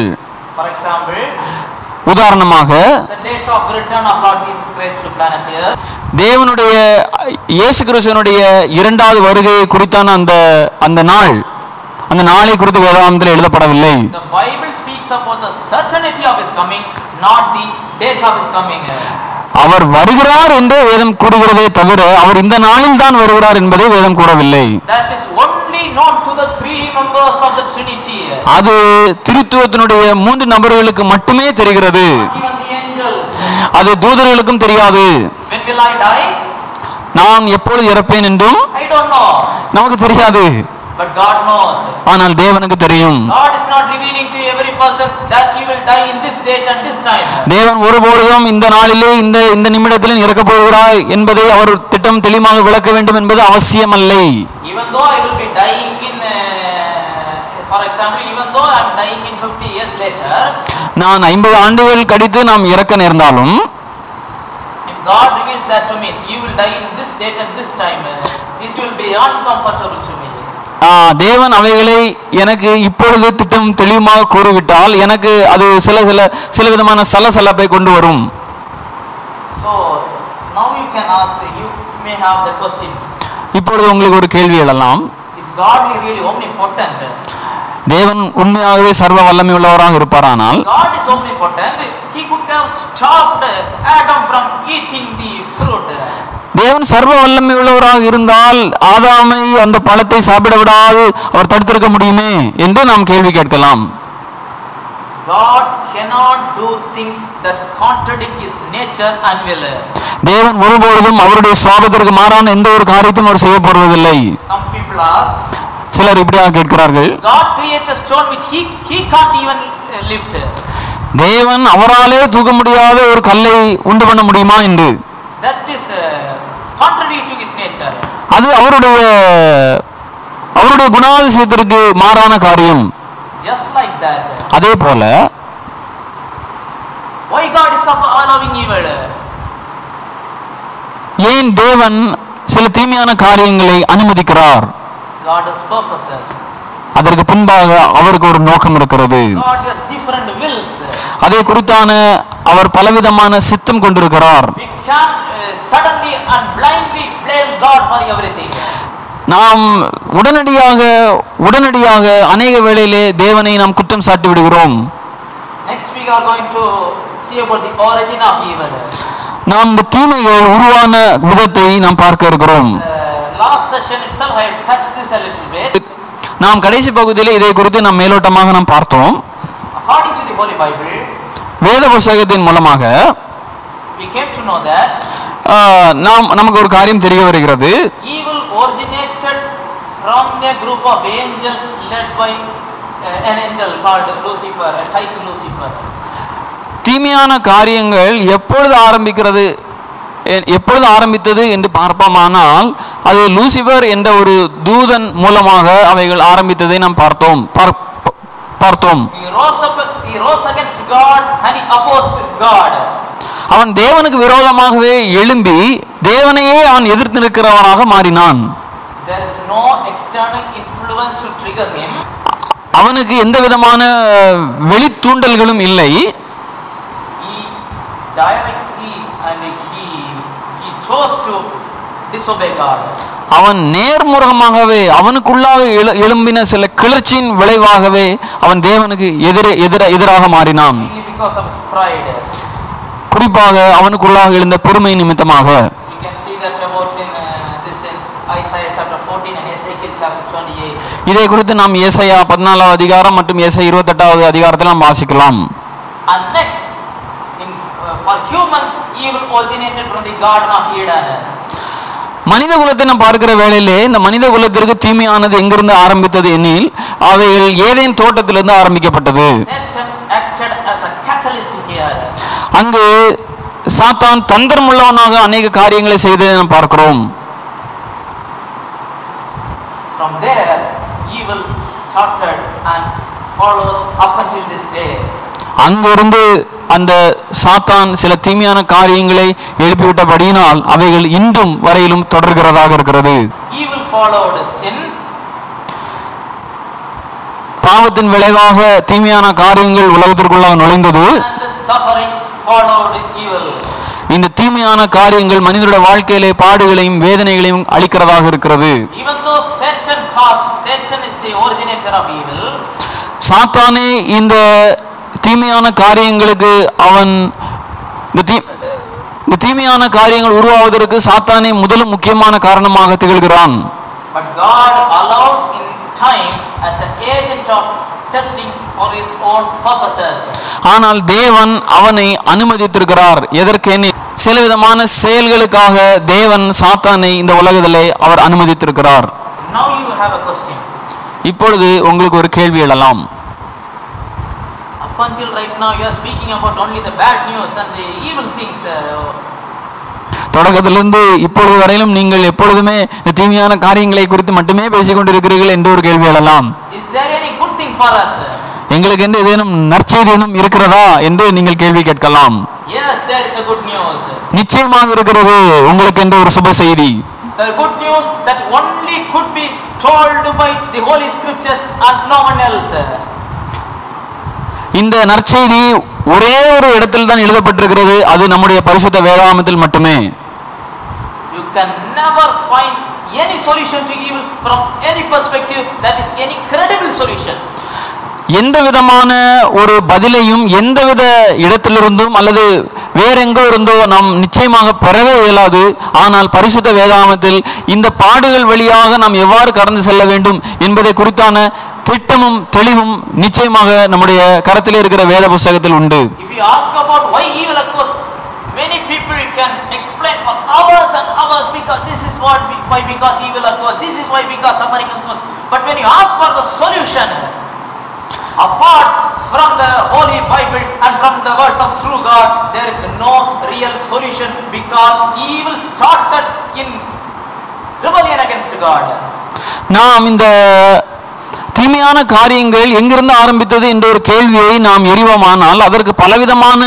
For example, உதாரணமாக தேவனுடைய இயேசு கிறிஸ்துவனுடைய இரண்டாவது வருகையை குறித்தான அந்த அந்த நாள். அந்த நாளை குறித்து வேதாந்தத்தில் எழுதப்படவில்லை the Bible speaks about the certainty of his coming, not the date of his coming. அவர் வருகிறார் என்று வேதம் கூறுகிறதே தவிர அவர் இந்த நாளில் தான் வருகிறார் என்பதை வேதம் கூறவில்லை That is only known to the three members of the Trinity. அது திருத்துவத்தினுடைய மூன்று நபர்களுக்கு மட்டுமே தெரிகிறது. அது தூதர்களுக்கும் தெரியாது When will I die? நான் எப்பொழுது இறப்பேன் என்றும் I don't know. நமக்கு தெரியாது. ஆனால் தேவனுக்கு தெரியும் God is not revealing to every person that you will die in this date and this time. தேவன் ஒருபொழுதும் இந்த நாளிலே இந்த இந்த நிமிடத்தில் இறக்கப் போகிறாய் என்பதை அவர் திட்டம் தெளிவாக விளக்க வேண்டும் என்பது அவசியமல்லை Even though I will be dying in, uh, for example, even though I am dying in 50 years later, நான் ஐம்பது ஆண்டுகள் கடித்து நாம் இறக்க நேர்ந்தாலும் God reveals that to me, you will die in this date and this time, uh, it will be uncomfortable to me. தேவன் அவைகளை எனக்கு இப்பொழுது திட்டம் தெளிவாக கூறிவிட்டால் எனக்கு அது சில சில சில விதமான சலசலப்பை கொண்டு வரும். இப்பொழுது உங்களுக்கு ஒரு கேள்வி எழலாம்? தேவன் உண்மையாகவே சர்வ வல்லமை உள்ளவராக இருப்பாரானால் தேவன் சர்வ வல்லமை உள்ளவராக இருந்தால் ஆதாமை அந்த பழத்தை சாப்பிட விடாது அவர் தடுத்திருக்க முடியுமே என்று நாம் கேள்வி கேட்கலாம் God cannot do things that contradict his nature and will. தேவன் ஒருபொழுதும் அவருடைய சுவாபத்திற்கு மாறான எந்த ஒரு காரியத்தையும் அவர் செய்ய போவதில்லை Some people ask, சிலர் இப்படியாக கேட்கிறார்கள் God created a stone which he, he can't even uh. தேவன் அவராலே தூக்க முடியாத ஒரு கல்லை உண்டு பண்ண முடியுமா என்று Uh. அது அவருடைய அவருடைய குணாதிசயத்திற்கு மாறான காரியம். அதே போல? ஏன் தேவன் சில தீமையான காரியங்களை அனுமதிக்கிறார். அதற்கு பின்பாக அவருக்கு ஒரு நோக்கம் இருக்கிறது. அதை குறித்தான அவர் பலவிதமான சித்தம் கொண்டிருக்கிறார் uh. நாம் உடனடியாக உடனடியாக அநேக வேளையிலே தேவனை நாம் குற்றம் சாட்டி விடுகிறோம். நாம் தீமைகள் உருவான விதத்தை நாம் பார்க்க இருக்கிறோம் Uh. நாம் கடைசி பகுதியில் இதை குறித்து நாம் மேலோட்டமாக நாம் பார்த்தோம் வேத புஸ்தகத்தின் மூலமாக நாம் நமக்கு ஒரு காரியம் தெரிய வருகிறது uh. தீமையான காரியங்கள் எப்பொழுது ஆரம்பிக்கிறது எப்பொழுது ஆரம்பித்தது என்று பார்ப்போமானால் அது லூசிபர் என்ற ஒரு தூதன் மூலமாக அவைகள் ஆரம்பித்ததை நாம் பார்த்தோம் பார்- பார்த்தோம். அவன் தேவனுக்கு விரோதமாகவே எழும்பி தேவனையே அவன் எதிர்த்து நிற்கிறவனாக மாறினான். அவனுக்கு எந்த விதமான வெளித்தூண்டல்களும் இல்லை He directly and he he chose to disobey God. அவன் நேர்முகமாகவே அவனுக்குள்ளாக எழு- எழும்பின சில கிளர்ச்சியின் விளைவாகவே அவன் தேவனுக்கு எதிரே எதிர எதிராக மாறினான். குறிப்பாக அவனுக்குள்ளாக எழுந்த பெருமை நிமித்தமாக uh, this in Isaiah chapter 14 and Ezekiel chapter 28. இதை குறித்து நாம் ஏசாயா பதினாலாவது அதிகாரம் மற்றும் ஏசாயா இருபத்தெட்டாவது அதிகாரத்தில் நாம் வாசிக்கலாம் And next, in, uh, for humans, evil originated from the Garden of Eden. மனித குலத்தை நாம் பார்க்கிற வேளையிலே இந்த மனித குலத்திற்கு தீமையானது எங்கிருந்து ஆரம்பித்தது எனில் அவைகள் ஏதேன் தோட்டத்திலிருந்து ஆரம்பிக்கப்பட்டது. அங்கு சாத்தான் தந்திரமுள்ளவனாக அநேக காரியங்களை செய்ததை நாம் பார்க்கிறோம் From there, evil started and follows up until this day. அங்கிருந்து அந்த சாத்தான் சில தீமையான காரியங்களை எழுப்பிவிட்டபடியினால் அவைகள் இன்றும் வரையிலும் தொடர்கிறதாக இருக்கிறது. பாவத்தின் விளைவாக தீமையான காரியங்கள் உலகத்திற்குள்ளாக நுழைந்தது. இந்த தீமையான காரியங்கள் மனிதனுடைய வாழ்க்கையிலே பாடுகளையும் வேதனைகளையும் அளிக்கிறதாக இருக்கிறது. சாத்தானே இந்த தீமையான காரியங்களுக்கு அவன் இந்த தீ இந்த தீமையான காரியங்கள் உருவாவதற்கு சாத்தானே முதலும் முக்கியமான காரணமாக திகழ்கிறான் but God allowed in time as an agent of testing for his own purposes. ஆனால் தேவன் அவனை அனுமதித்திருக்கிறார் எதற்கென சில விதமான செயல்களுக்காக தேவன் சாத்தானை இந்த உலகத்திலே அவர் அனுமதித்திருக்கிறார் Now you have a question. இப்பொழுது உங்களுக்கு ஒரு கேள்வி எழலாம் until right now, you are speaking about only the bad news and the evil things. Uh, தொடக்கத்திலிருந்து இப்பொழுது வரையிலும் நீங்கள் எப்பொழுதுமே தீமையான காரியங்களை குறித்து மட்டுமே பேசிக் கொண்டிருக்கிறீர்கள் என்று ஒரு கேள்வி எழலாம் is there any good thing for us? எங்களுக்கு என்று ஏதேனும் நற்செய்தி இன்னும் இருக்கிறதா என்று நீங்கள் கேள்வி கேட்கலாம் Yes, there is a good news. நிச்சயமாக இருக்கிறது உங்களுக்கு என்று ஒரு சுப செய்தி The good news that only could be told by the Holy Scriptures and no one else. இந்த நற்செய்தி ஒரே ஒரு இடத்தில் தான் எழுதப்பட்டிருக்கிறது. அது நம்முடைய பரிசுத்த வேதாமத்தில் மட்டுமே. You can never find any solution to evil from any perspective that is any credible solution. எந்த விதமான ஒரு பதிலையும் எந்தவித இடத்திலிருந்தும் அல்லது வேற எங்கோ இருந்தோ நாம் நிச்சயமாக பெறவே இயலாது. ஆனால் பரிசுத்த வேதாமத்தில் இந்த பாடுகள் வழியாக நாம் எவ்வாறு கடந்து செல்ல வேண்டும் என்பதை குறித்தான திட்டமும் தெளிவும் நிச்சயமாக நம்முடைய கரத்தில் இருக்கிற வேத புஸ்தகத்தில் உண்டு If you ask about why evil occurs, many people can explain for hours and hours because this is what be- why because evil occurs, this is why because suffering occurs. But when you ask for the solution, apart from the Holy Bible and from the words of true God, there is no real solution because evil started in rebellion against God. நாம் இந்த தீமையான காரியங்கள் எங்கிருந்து ஆரம்பித்தது என்ற ஒரு கேள்வியை நாம் எறிவோமானால் அதற்கு பலவிதமான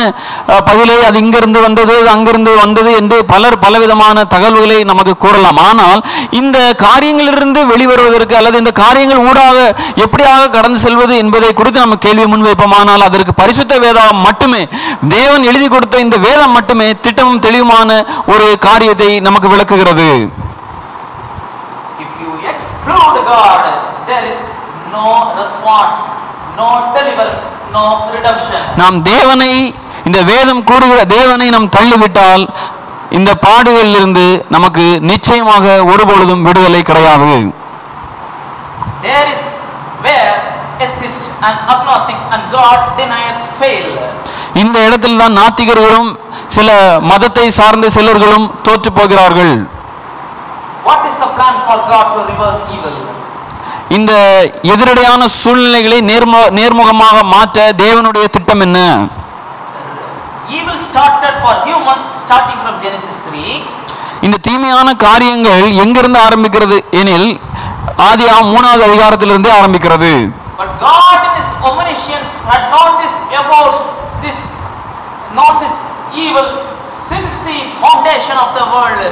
பதிலை அது இங்கிருந்து வந்தது அங்கிருந்து வந்தது என்று பலர் பலவிதமான தகவல்களை நமக்கு கூறலாம். ஆனால் இந்த காரியங்களிலிருந்து வெளிவருவதற்கு அல்லது இந்த காரியங்கள் ஊடாக எப்படியாக கடந்து செல்வது என்பதை குறித்து நம்ம கேள்வி முன்வைப்போமானால் அதற்கு பரிசுத்த வேதம் மட்டுமே தேவன் எழுதி கொடுத்த இந்த வேதம் மட்டுமே திட்டமும் தெளிவுமான ஒரு காரியத்தை நமக்கு விளக்குகிறது. If you exclude God, there is நாம் தேவனை இந்த வேதம் கூறுகிற தேவனை நாம் தள்ளிவிட்டால் இந்த பாடுகளிலிருந்து நமக்கு நிச்சயமாக ஒருபொழுதும் விடுதலை கிடையாது. There is where atheists and agnostics and God deniers fail. இந்த இடத்தில் தான் நாத்திகர்களும் சில மதத்தை சார்ந்த சிலர்களும் தோற்று போகிறார்கள். What is the plan for God to reverse evil? இந்த எதிரடையான சூழ்நிலைகளை நேர்மு நேர்முகமாக மாற்ற தேவனுடைய திட்டம் என்ன Evil started for humans starting from Genesis 3. இந்த தீமையான காரியங்கள் எங்கிருந்து ஆரம்பிக்கிறது எனில் ஆதியாம் மூணாவது அதிகாரத்திலிருந்தே ஆரம்பிக்கிறது But God in His omniscience had known this about this, known this evil since the foundation of the world.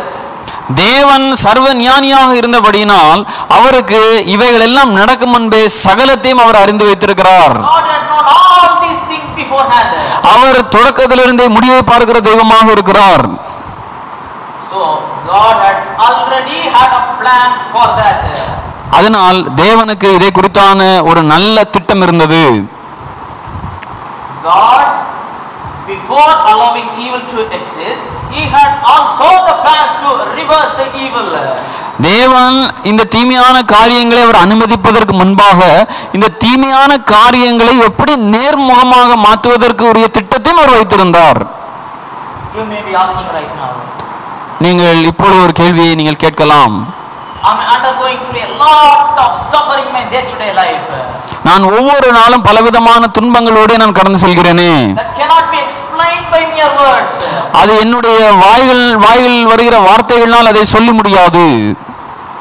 தேவன் சர்வ ஞானியாக இருந்தபடியினால் அவருக்கு இவைகள் எல்லாம் நடக்கும் முன்பே சகலத்தையும் அவர் அறிந்து வைத்திருக்கிறார். அவர் தொடக்கத்திலிருந்தே முடிவை பார்க்கிற தெய்வமாக இருக்கிறார். அதனால் தேவனுக்கு இதை குறித்தான ஒரு நல்ல திட்டம் இருந்தது God, before allowing evil to exist, He had also the plans to reverse the evil. தேவன் இந்த தீமையான காரியங்களை அவர் அனுமதிப்பதற்கு முன்பாக இந்த தீமையான காரியங்களை எப்படி நேர்முகமாக மாற்றுவதற்கு உரிய திட்டத்தையும் அவர் வைத்திருந்தார் You may be asking right now. நீங்கள் இப்பொழுது ஒரு கேள்வியை நீங்கள் கேட்கலாம் நான் ஒவ்வொரு நாளும் பலவிதமான துன்பங்களோடு நான் கடந்து செல்கிறேனே. அது என்னுடைய வாய்கள் வாய்கள் வருகிற வார்த்தைகளால் அதை சொல்ல முடியாது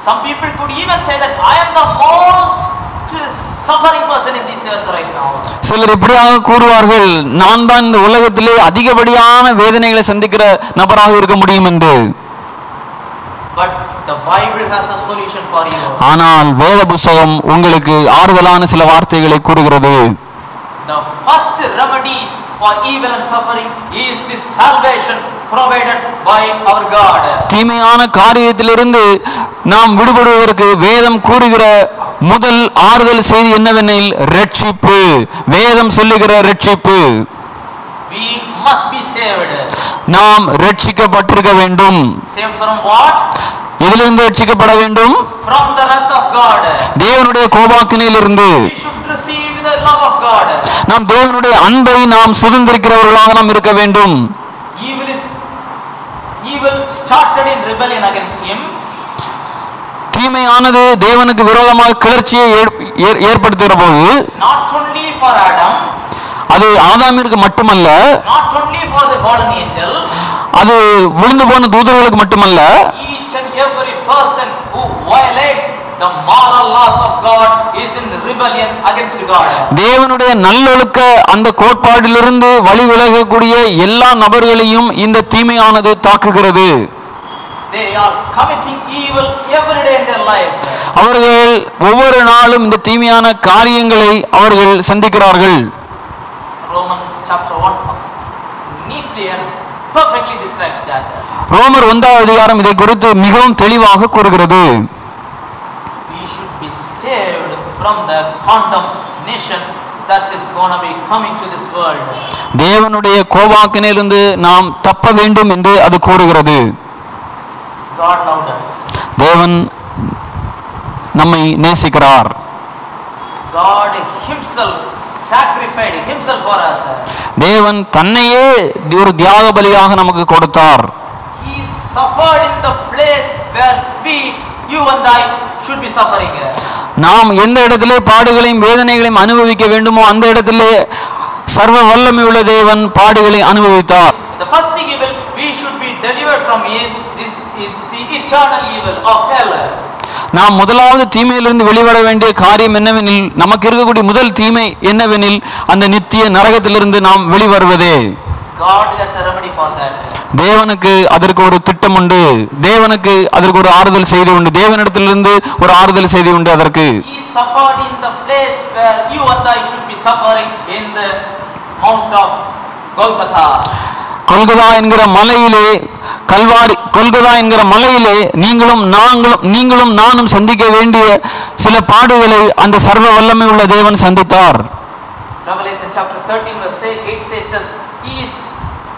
Some people could even say that I am the most suffering person in this earth right now. சிலர் இப்படியாக கூறுவார்கள் நான் தான் இந்த உலகத்திலே அதிகப்படியான வேதனைகளை சந்திக்கிற நபராக இருக்க முடியும் என்று But the Bible has a solution for you. ஆனால் வேத புஸ்தகம் உங்களுக்கு ஆறுதலான சில வார்த்தைகளை கூறுகிறது. The first remedy for evil and suffering is this salvation provided by our God. தீமையான காரியத்திலிருந்து நாம் விடுபடுவதற்கு வேதம் கூறுகிற முதல் ஆறுதல் செய்தி என்னவெனில் ரட்சிப்பு. வேதம் சொல்லுகிற ரட்சிப்பு. We must be saved. நாம் ரட்சிக்கப்பட்டிருக்க வேண்டும் Saved from what? இதிலிருந்து ரட்சிக்கப்பட வேண்டும் From the wrath of God. தேவனுடைய கோபாக்கினையிலிருந்து We should receive the love of God. நாம் தேவனுடைய அன்பை நாம் சுதந்திரிக்கிறவர்களாக நாம் இருக்க வேண்டும் Evil is evil started in rebellion against him. தீமையானது தேவனுக்கு விரோதமாக கிளர்ச்சியை ஏற்- ஏற்- ஏற்படுத்துகிற போது Not only for Adam, அது ஆதாமிற்கு மட்டுமல்ல அது விழுந்து போன தூதர்களுக்கு மட்டுமல்ல. தேவனுடைய நல்லொழுக்க அந்த கோட்பாடிலிருந்து வழி விலகக்கூடிய எல்லா நபர்களையும் இந்த தீமையானது தாக்குகிறது. அவர்கள் ஒவ்வொரு நாளும் இந்த தீமையான காரியங்களை அவர்கள் சந்திக்கிறார்கள் Romans chapter 1 neatly and perfectly describes that. ரோமர் ஒன்றாவது அதிகாரம் இதை குறித்து மிகவும் தெளிவாக கூறுகிறது We should be saved from the condemnation that is going to be coming to this world. தேவனுடைய கோபாக்கினிலிருந்து நாம் தப்ப வேண்டும் என்று அது கூறுகிறது God loved us. தேவன் நம்மை நேசிக்கிறார் God Himself sacrificed Himself for us. தேவன் தன்னையே ஒரு தியாக பலியாக நமக்கு கொடுத்தார் He suffered in the place where we, you and I, should be suffering. நாம் எந்த இடத்திலே பாடுகளையும் வேதனைகளையும் அனுபவிக்க வேண்டுமோ அந்த இடத்திலே சர்வ வல்லமை உள்ள தேவன் பாடுகளை அனுபவித்தார் we should be delivered from is this is the eternal evil of hell. நாம் முதலாவது தீமையிலிருந்து வெளிவர வேண்டிய காரியம் என்னவெனில் நமக்கு இருக்கக்கூடிய முதல் தீமை என்னவெனில் அந்த நித்திய நரகத்திலிருந்து நாம் வெளிவருவதே. தேவனுக்கு அதற்கு ஒரு திட்டம் உண்டு தேவனுக்கு அதற்கு ஒரு ஆறுதல் செய்தி உண்டு தேவனிடத்திலிருந்து ஒரு ஆறுதல் செய்தி உண்டு அதற்கு. கொல்கதா என்கிற மலையிலே கல்வாரி கொல்கதா என்கிற மலையிலே நீங்களும் நாங்களும் நீங்களும் நானும் சந்திக்க வேண்டிய சில பாடுகளை அந்த சர்வ வல்லமை உள்ள தேவன் சந்தித்தார் Revelation chapter 13 verse 8 says that He is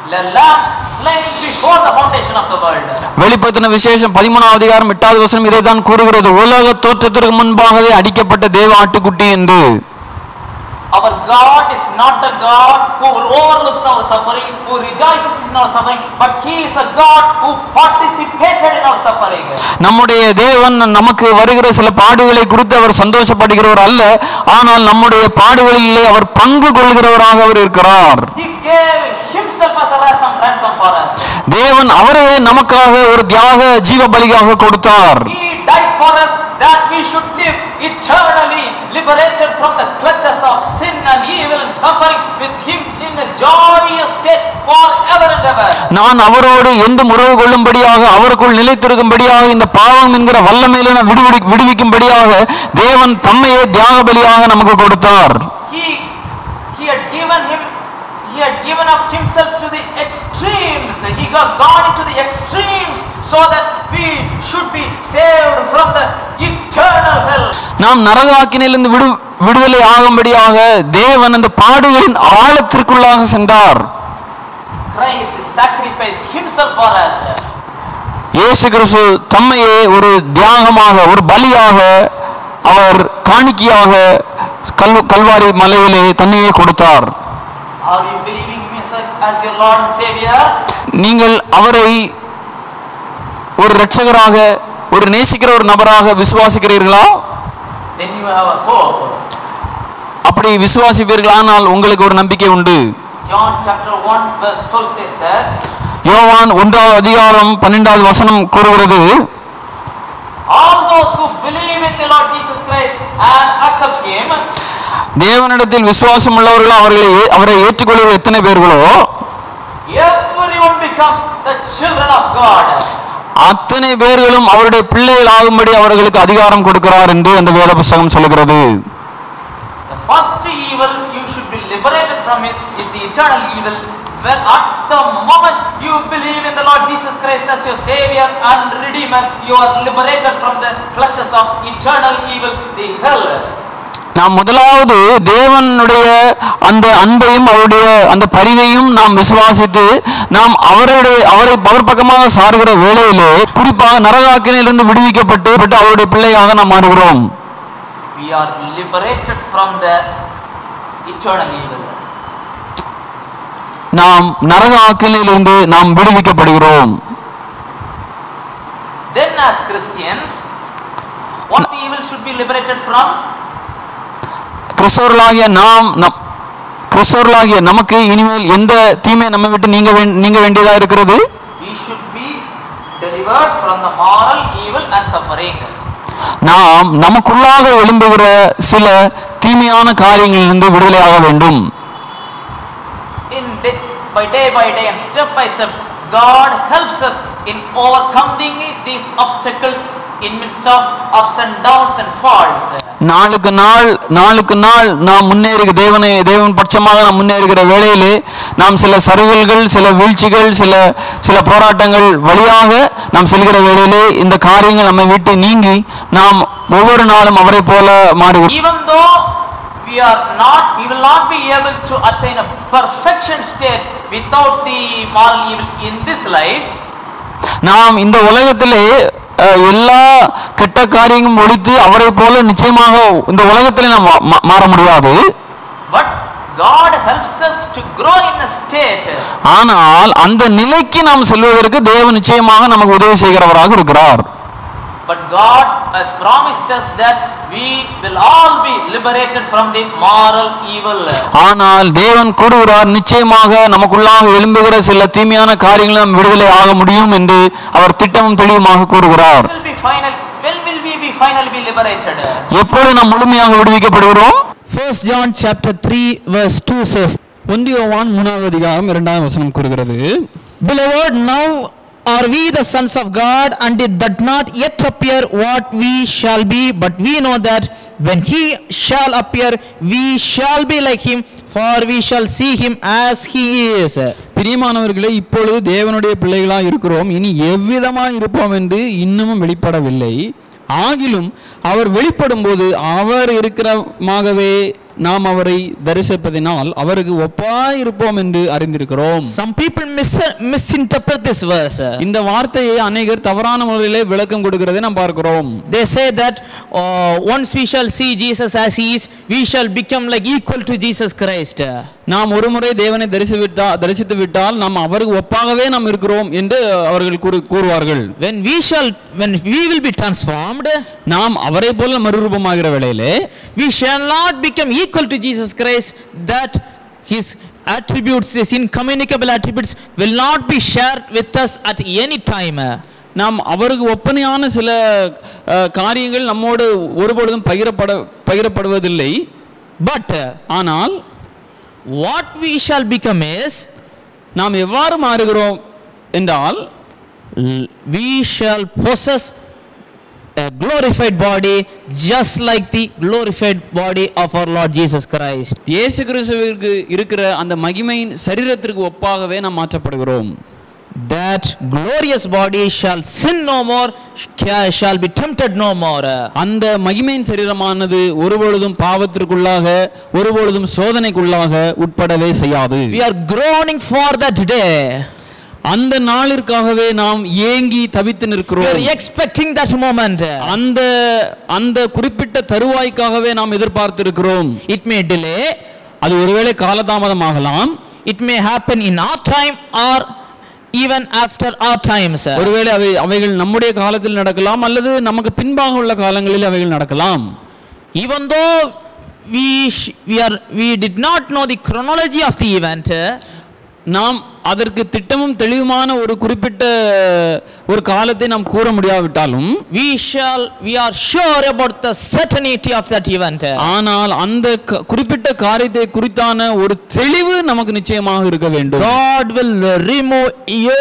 the lamb slain before the foundation of the world. வெளிப்படுத்தின விசேஷம் பதிமூணாவது அதிகாரம் எட்டாவது வசனம் இதைதான் கூறுகிறது உலக தோற்றத்திற்கு முன்பாகவே அடிக்கப்பட்ட தேவ ஆட்டுக்குட்டி என்று Our God is not a God who overlooks our suffering, who rejoices in our suffering, but He is a God who participated in our suffering. நம்முடைய தேவன் நமக்கு வருகிற சில பாடுகளை குறித்து அவர் சந்தோஷப்படுகிறவர் அல்ல ஆனால் நம்முடைய பாடுகளிலே அவர் பங்கு கொள்கிறவராக அவர் இருக்கிறார் He gave Himself as a ransom, ransom for us. தேவன் அவரே நமக்காக ஒரு தியாக ஜீவ பலியாக கொடுத்தார் He died for us that we should live eternally, liberated from the clutches of sin and evil and suffering with Him in a joyous state forever and ever. நான் அவரோடு எந்த உறவு கொள்ளும்படியாக அவருக்குள் நிலைத்திருக்கும்படியாக இந்த பாவம் என்கிற வல்லமையில நான் விடுவிடி விடுவிக்கும்படியாக தேவன் தம்மையே தியாக பலியாக நமக்கு கொடுத்தார் He, he had given him, he had given up himself to the extremes. He got gone into the extremes so that we should be saved from the eternal hell. நாம் நரகாக்கினிலிருந்து விடு விடுதலை ஆகும்படியாக தேவன் அந்த பாடுகளின் ஆழத்திற்குள்ளாக சென்றார் Christ sacrificed himself for us. இயேசு கிறிஸ்து தம்மையே ஒரு தியாகமாக ஒரு பலியாக அவர் காணிக்கையாக கல் கல்வாரி மலையிலே தன்னையே கொடுத்தார் Are you believing me as, as your Lord and Savior? நீங்கள் அவரை ஒரு இரட்சகராக ஒரு நேசிக்கிற ஒரு நபராக விசுவாசிக்கிறீர்களா Then you have a hope. அப்படி விசுவாசிப்பீர்களானால் உங்களுக்கு ஒரு நம்பிக்கை உண்டு John chapter 1 verse 12 says that யோவான் ஒன்றாவது அதிகாரம் பன்னெண்டாவது வசனம் கூறுகிறது although those who believe in the Lord Jesus Christ and accept Him, தேவனிடத்தில் விசுவாசம் உள்ளவர்கள் அவர்களை அவரை ஏற்றுக்கொள்கிற எத்தனை பேர்களோ everyone becomes the children of God. அத்தனை பேர்களும் அவருடைய பிள்ளைகள் ஆகும்படி அவர்களுக்கு அதிகாரம் கொடுக்கிறார் என்று அந்த வேத புஸ்தகம் சொல்லுகிறது The first evil you should be liberated from is, is the eternal evil. When at the moment you believe in the Lord Jesus Christ as your Savior and Redeemer, you are liberated from the clutches of eternal evil, the hell. நாம் முதலாவது தேவனுடைய அந்த அன்பையும் அவருடைய அந்த பரிவையும் நாம் விசுவாசித்து நாம் அவருடைய அவரை அவர் பக்கமாக சாருகிற வேளையிலே குறிப்பாக நரகாக்கினிலிருந்து விடுவிக்கப்பட்டு பட்டு அவருடைய பிள்ளையாக நாம் மாறுகிறோம் We are liberated from the eternal evil. நாம் நரக ஆக்கினிலிருந்து நாம் விடுவிக்கப்படுகிறோம் Then, as Christians, what evil should be liberated from? கிறிஸ்தவர்களாகிய நாம் கிறிஸ்தவர்களாகிய நமக்கு இனிமேல் எந்த தீமை நம்மை விட்டு நீங்க நீங்க வேண்டியதா இருக்கிறது We should be delivered from the moral evil and suffering. நாம் நமக்குள்ளாக எழும்புகிற சில தீமையான காரியங்களிலிருந்து விடுதலையாக வேண்டும் by day by day and step by step god helps us in overcoming these obstacles in midst of ups and downs and falls. நாளுக்கு நாள் நாளுக்கு நாள் நாம் முன்னேறி தேவனை தேவன் பட்சமாக நாம் முன்னேறுகிற வேளையிலே நாம் சில சருகல்கள் சில வீழ்ச்சிகள் சில சில போராட்டங்கள் வழியாக நாம் செல்கிற வேளையிலே இந்த காரியங்கள் நம்மை விட்டு நீங்கி நாம் ஒவ்வொரு நாளும் அவரை போல though we are not we will not be able to attain a perfection state without the moral evil in this life. நாம் இந்த உலகத்திலே எல்லா கெட்ட காரியங்களும் ஒழித்து அவரை போல நிச்சயமாக இந்த உலகத்திலே நாம் மாற முடியாது. But god helps us to grow in a state. ஆனால் அந்த நிலைக்கு நாம் செல்வதற்கு தேவன் நிச்சயமாக நமக்கு உதவி செய்கிறவராக இருக்கிறார். But god has promised us that we will all be liberated from the moral evil ஆனால் தேவன் கூறுகிறார் நிச்சயமாக நமக்குள்ளாக எழும்புகிற சில தீமையான காரியங்களை நாம் விடுதலை ஆக முடியும் என்று அவர் திட்டமும் தெளிவுமாக கூறுகிறார் will be final when will we be finally be liberated எப்பொழுது நாம் முழுமையாக விடுவிக்கப்படுகிறோம் first john chapter 3 verse 2 says ஒந்தியோவான் மூணாவது அதிகாரம் இரண்டாம் வசனம் கூறுகிறது beloved now are we the sons of god and it doth not yet appear what we shall be but we know that when he shall appear we shall be like him for we shall see him as he is பிரியமானவர்களே இப்பொழுது தேவனுடைய பிள்ளைகளாக இருக்கிறோம் இனி எவ்விதமாய் இருப்போம் என்று இன்னமும் வெளிப்படவில்லை ஆகிலும் அவர் வெளிப்படும் போது அவர் இருக்கிறமாகவே நாம் அவரை தரிசிப்பதினால் அவருக்கு ஒப்பாய் இருப்போம் என்று அறிந்திருக்கிறோம் some people mis- misinterpret this verse இந்த வார்த்தையை அநேகர் தவறான முறையிலே விளக்கம் கொடுக்கிறதை நாம் பார்க்கிறோம் They say that uh, once we shall see Jesus as he is, we shall become like equal to Jesus Christ. நாம் ஒரு முறை தேவனை தரிசி விட்டா தரிசித்து விட்டால் நாம் அவருக்கு ஒப்பாகவே நாம் இருக்கிறோம் என்று அவர்கள் கூறு கூறுவார்கள் When we shall, when we will be transformed, நாம் அவரை போல மறுரூபமாகிற வேளையிலே we shall not become equal to Jesus Christ. That his attributes, his incommunicable attributes, will not be shared with us at any time. நாம் அவருக்கு ஒப்பனையான சில காரியங்கள் நம்மோடு ஒருபொழுதும் பகிரப்பட பகிரப்படுவதில்லை But uh, ஆனால் what we shall become is, நாம் எவ்வாறு மாறுகிறோம் என்றால் shall possess a glorified body just like the glorified body of our Lord Jesus Christ. இயேசு கிறிஸ்துவிற்கு இருக்கிற அந்த மகிமையின் சரீரத்திற்கு ஒப்பாகவே நாம் மாற்றப்படுகிறோம் That glorious body shall sin no more, sh- shall be tempted no more. அந்த மகிமையின் சரீரமானது ஒருபொழுதும் பாவத்திற்குள்ளாக ஒருபொழுதும் சோதனைக்குள்ளாக உட்படவே செய்யாது We are groaning for that day. அந்த நாளிற்காகவே நாம் ஏங்கி தவித்து We are நிற்கிறோம் expecting that moment. அந்த அந்த குறிப்பிட்ட தருவாய்க்காகவே நாம் எதிர்பார்த்திருக்கிறோம் It may delay, அது ஒருவேளை காலதாமதமாகலாம் it may happen in our time or even after our times. ஒருவேளை அவை அவைகள் நம்முடைய காலத்தில் நடக்கலாம் அல்லது நமக்கு பின்பாக உள்ள காலங்களில் அவைகள் நடக்கலாம் Even though we, sh- we, are, we did not know the chronology of the event, நாம் அதற்கு திட்டமும் தெளிவுமான ஒரு குறிப்பிட்ட ஒரு காலத்தை நாம் கூற முடியாவிட்டாலும் we shall, we are sure about the certainty of that event. ஆனால் அந்த குறிப்பிட்ட காரியத்தை குறித்தான ஒரு தெளிவு நமக்கு நிச்சயமாக இருக்க வேண்டும் God will remove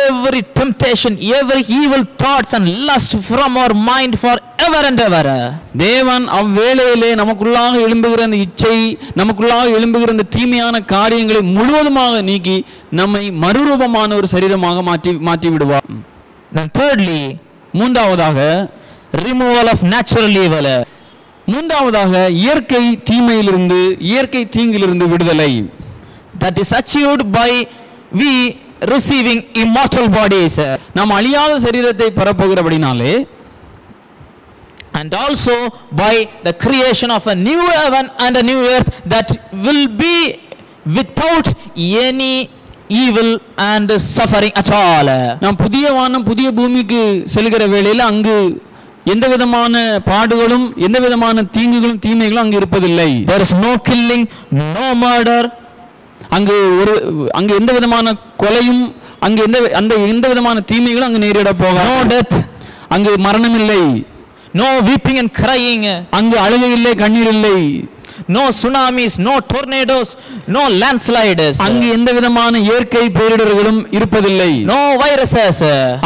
every temptation, every evil thoughts and lust from our mind forever and ever. தேவன் அவ்வேளையிலே நமக்குள்ளாக எழும்புகிற அந்த இச்சை நமக்குள்ளாக எழும்புகிற அந்த தீமையான காரியங்களை முழுவதுமாக நீக்கி நம்மை மறுரூபமான ஒரு சரீரமாக மாற்றி மாற்றி விடுவார் தென் தேர்ட்லி மூன்றாவதாக ரிமூவல் ஆஃப் நேச்சுரல் ஈவல மூன்றாவதாக இயற்கை தீமையிலிருந்து இயற்கை தீங்கிலிருந்து விடுதலை that is achieved by we receiving immortal bodies நாம் அழியாத சரீரத்தை பெறப்போகிறபடினாலே and also by the creation of a new heaven and a new earth that will be without any evil and suffering at all. நாம் புதிய வானம் புதிய பூமிக்கு செல்கிற வேளையில் அங்கு எந்த விதமான பாடுகளும் எந்த விதமான தீங்குகளும் தீமைகளும் அங்கு இருப்பதில்லை. There is no killing, no murder, அங்கு ஒரு அங்கு எந்த விதமான கொலையும் அங்கு எந்த அந்த எந்த விதமான தீமைகளும் அங்கு நேரிட no போக death, அங்கு மரணம் இல்லை no weeping and crying, அங்கு அழுகை இல்லை கண்ணீர் இல்லை. No tsunamis, no tornadoes, no landslides, அங்கு எந்த விதமான இயற்கை பேரிடர்களும் இருப்பதில்லை no viruses,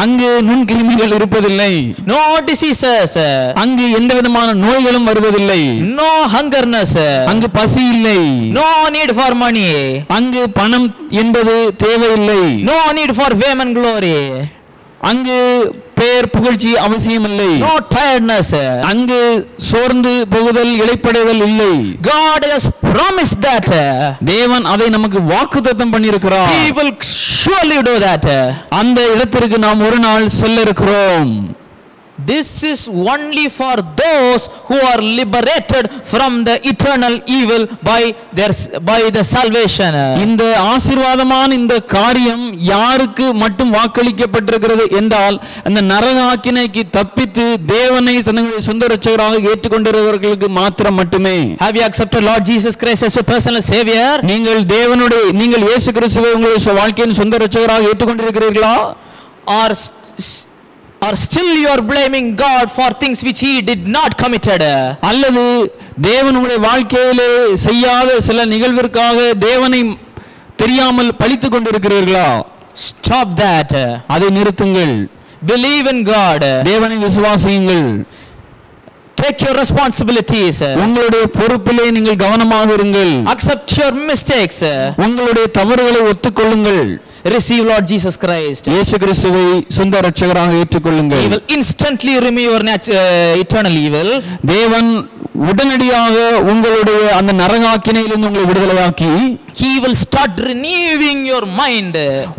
அங்கு நுண்கிருமிகள் இருப்பதில்லை no diseases, அங்கு எந்த விதமான நோய்களும் வருவதில்லை no hungerness, அங்கு பசி இல்லை no need for money, அங்கு பணம் என்பது தேவையில்லை need for fame and glory, அங்கு பெயர் புகழ்ச்சி அவசியமில்லை. No tiredness. அங்கு சோர்ந்து போகுதல் இழைப்படைதல் இல்லை. God has promised that. தேவன் அதை நமக்கு வாக்குத்தத்தம் பண்ணியிருக்கிறார். He will surely do that. அந்த இடத்திற்கு நாம் ஒரு நாள் செல்ல இருக்கிறோம் This is only for those who are liberated from the eternal evil by their by the salvation. இந்த ஆசீர்வாதமான இந்த காரியம் யாருக்கு மட்டும் வாக்களிக்கப்பட்டிருக்கிறது என்றால் அந்த நரக ஆக்கினைக்கு தப்பித்து தேவனை தன்னுடைய சொந்த ரட்சகராக ஏற்றுக்கொண்டிருக்கிறவர்களுக்கு மாத்திரம் மட்டுமே Have you accepted Lord Jesus Christ as your personal savior? நீங்கள் தேவனுடைய நீங்கள் இயேசு கிறிஸ்துவை உங்களுடைய வாழ்க்கையின் சொந்த ரட்சகராக ஏற்றுக்கொண்டிருக்கிறீர்களா Or or still you are blaming God for things which he did not committed? அல்லது தேவன் உங்களுடைய வாழ்க்கையிலே செய்யாத சில நிகழ்விற்காக தேவனை தெரியாமல் பழித்துக் கொண்டிருக்கிறீர்களா Stop that. அதை நிறுத்துங்கள் Believe in God. தேவனை விசுவாசியுங்கள் Take your responsibilities. உங்களுடைய பொறுப்பிலே நீங்கள் கவனமாக இருங்கள் Accept your mistakes. உங்களுடைய தவறுகளை ஒத்துக்கொள்ளுங்கள் Receive Lord Jesus Christ. இயேசு கிறிஸ்துவை சொந்த ரட்சகராக He ஏற்றுக்கொள்ளுங்கள் will instantly remove your nat- uh, eternal evil. தேவன் உடனடியாக உங்களுடைய அந்த நரகாக்கினையிலிருந்து உங்களை விடுதலையாக்கி He will start renewing your mind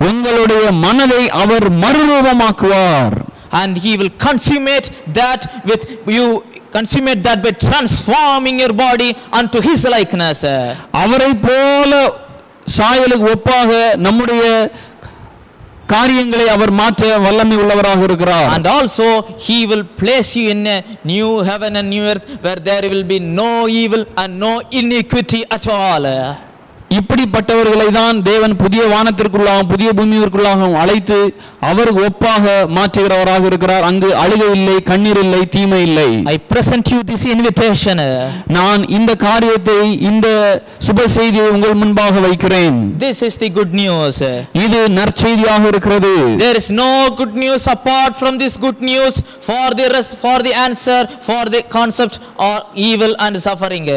உங்களுடைய மனதை அவர் மறுரூபமாக்குவார் and he will consummate that with you consummate that by transforming your body unto his likeness. அவரை போல சாயலுக்கு ஒப்பாக நம்முடைய காரியங்களை அவர் மாற்ற வல்லமை உள்ளவராக இருக்கிறார் And also he will place you in a new heaven and new earth where there will be no evil and no iniquity at all. இப்படிப்பட்டவர்களை தான் தேவன் புதிய வானத்திற்குள்ளாகவும் புதிய பூமியிற்குள்ளாகவும் அழைத்து அவருக்கு ஒப்பாக மாற்றுகிறவராக இருக்கிறார் அங்கு அழுகை இல்லை கண்ணீர் இல்லை தீமை இல்லை I present you this invitation. நான் இந்த காரியத்தை இந்த சுப செய்தியை உங்கள் முன்பாக வைக்கிறேன் This is the good news. இது நற்செய்தியாக இருக்கிறது There is no good news apart from this good news for the rest, for the answer, for the concept or evil and suffering.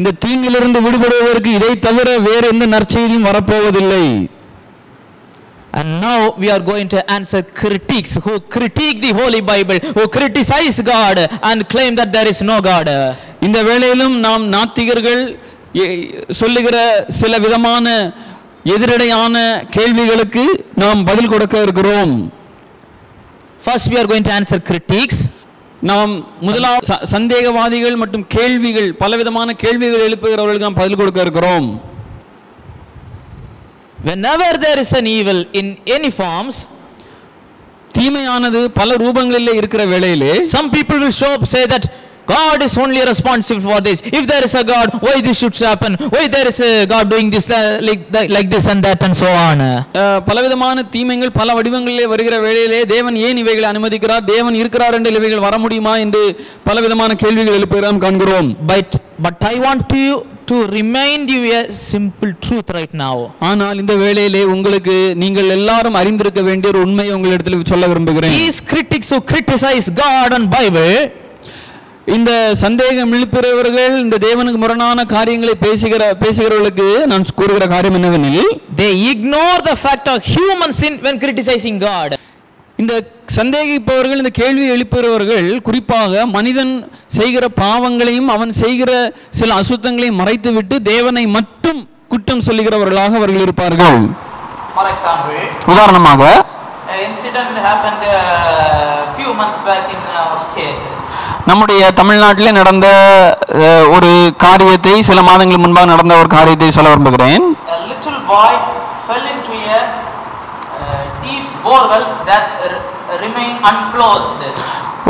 இந்த தீங்கிலிருந்து விடுபடுவதற்கு இதை தவிர வேறு எந்த நற்செய்தியும் வரப்போவதில்லை And now we are going to answer critics who critique the Holy Bible, who criticize God and claim that there is no God. இந்த வேளையிலும் நாம் நாத்திகர்கள் சொல்லுகிற சில விதமான எதிரடையான கேள்விகளுக்கு நாம் பதில் கொடுக்க இருக்கிறோம் First, we are going to answer critics. நாம் முதலாவது சந்தேகவாதிகள் மற்றும் கேள்விகள் பலவிதமான கேள்விகள் எழுப்புகிறவர்களுக்கு நாம் பதில் கொடுக்க இருக்கிறோம் Whenever there is an evil in any forms, தீமையானது பல ரூபங்களில் இருக்கிற வேளையிலே some people will show up say that God is only responsible for this. If there is a God, why this should happen? Why there is a God doing this uh, like, like this and that and so on. பலவிதமான தீமைகள் பல வடிவங்களிலே வருகிற வேளையிலே தேவன் ஏன் இவைகளை அனுமதிக்கிறார் தேவன் இருக்கிறார் என்று இவைகள் வர முடியுமா என்று பலவிதமான கேள்விகள் எழுப்புகிறோம் காண்கிறோம் But but I want to to remind you a simple truth right now. ஆனால் இந்த வேளையிலே உங்களுக்கு நீங்கள் எல்லாரும் அறிந்திருக்க வேண்டிய ஒரு உண்மையை உங்களிடத்தில் சொல்ல விரும்புகிறேன் These critics who criticize God and Bible, இந்த சந்தேகம் எழுப்புகிறவர்கள் இந்த தேவனுக்கு முரணான காரியங்களை பேசுகிற பேசுகிறவர்களுக்கு நான் கூறுகிற காரியம் என்னவெனில் they ignore the fact of human sin when criticizing God. இந்த சந்தேகிப்பவர்கள் இந்த கேள்வி எழுப்புகிறவர்கள் குறிப்பாக மனிதன் செய்கிற பாவங்களையும் அவன் செய்கிற சில அசுத்தங்களையும் மறைத்துவிட்டு தேவனை மட்டும் குற்றம் சொல்லுகிறவர்களாக அவர்கள் இருப்பார்கள் For example, உதாரணமாக an incident happened a few months back in our state. நம்முடைய தமிழ்நாட்டிலே நடந்த அஹ், ஒரு காரியத்தை சில மாதங்கள் முன்பாக நடந்த ஒரு காரியத்தை சொல்ல விரும்புகிறேன்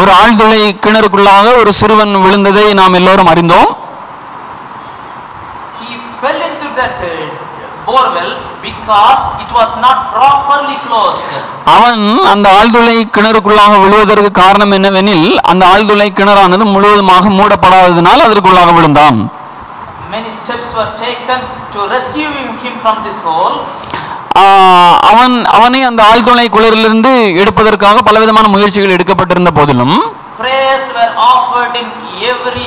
ஒரு ஆழ்துளை கிணறுக்குள்ளாக ஒரு சிறுவன் விழுந்ததை நாம் எல்லோரும் அறிந்தோம் He fell into that uh, borewell because it was not properly closed. அவன் அந்த ஆழ்துளை கிணறுக்குள்ளாக விழுவதற்கு காரணம் என்னவெனில் அந்த ஆழ்துளை கிணறானது முழுவதுமாக மூடப்படாததினால் அதற்குள்ளாக விழுந்தான் Many steps were taken to rescue him from this hole. அவன் அவனை அந்த ஆழ்துளை குளிரிலிருந்து எடுப்பதற்காக பலவிதமான முயற்சிகள் எடுக்கப்பட்டிருந்த போதிலும் Prayers were offered in every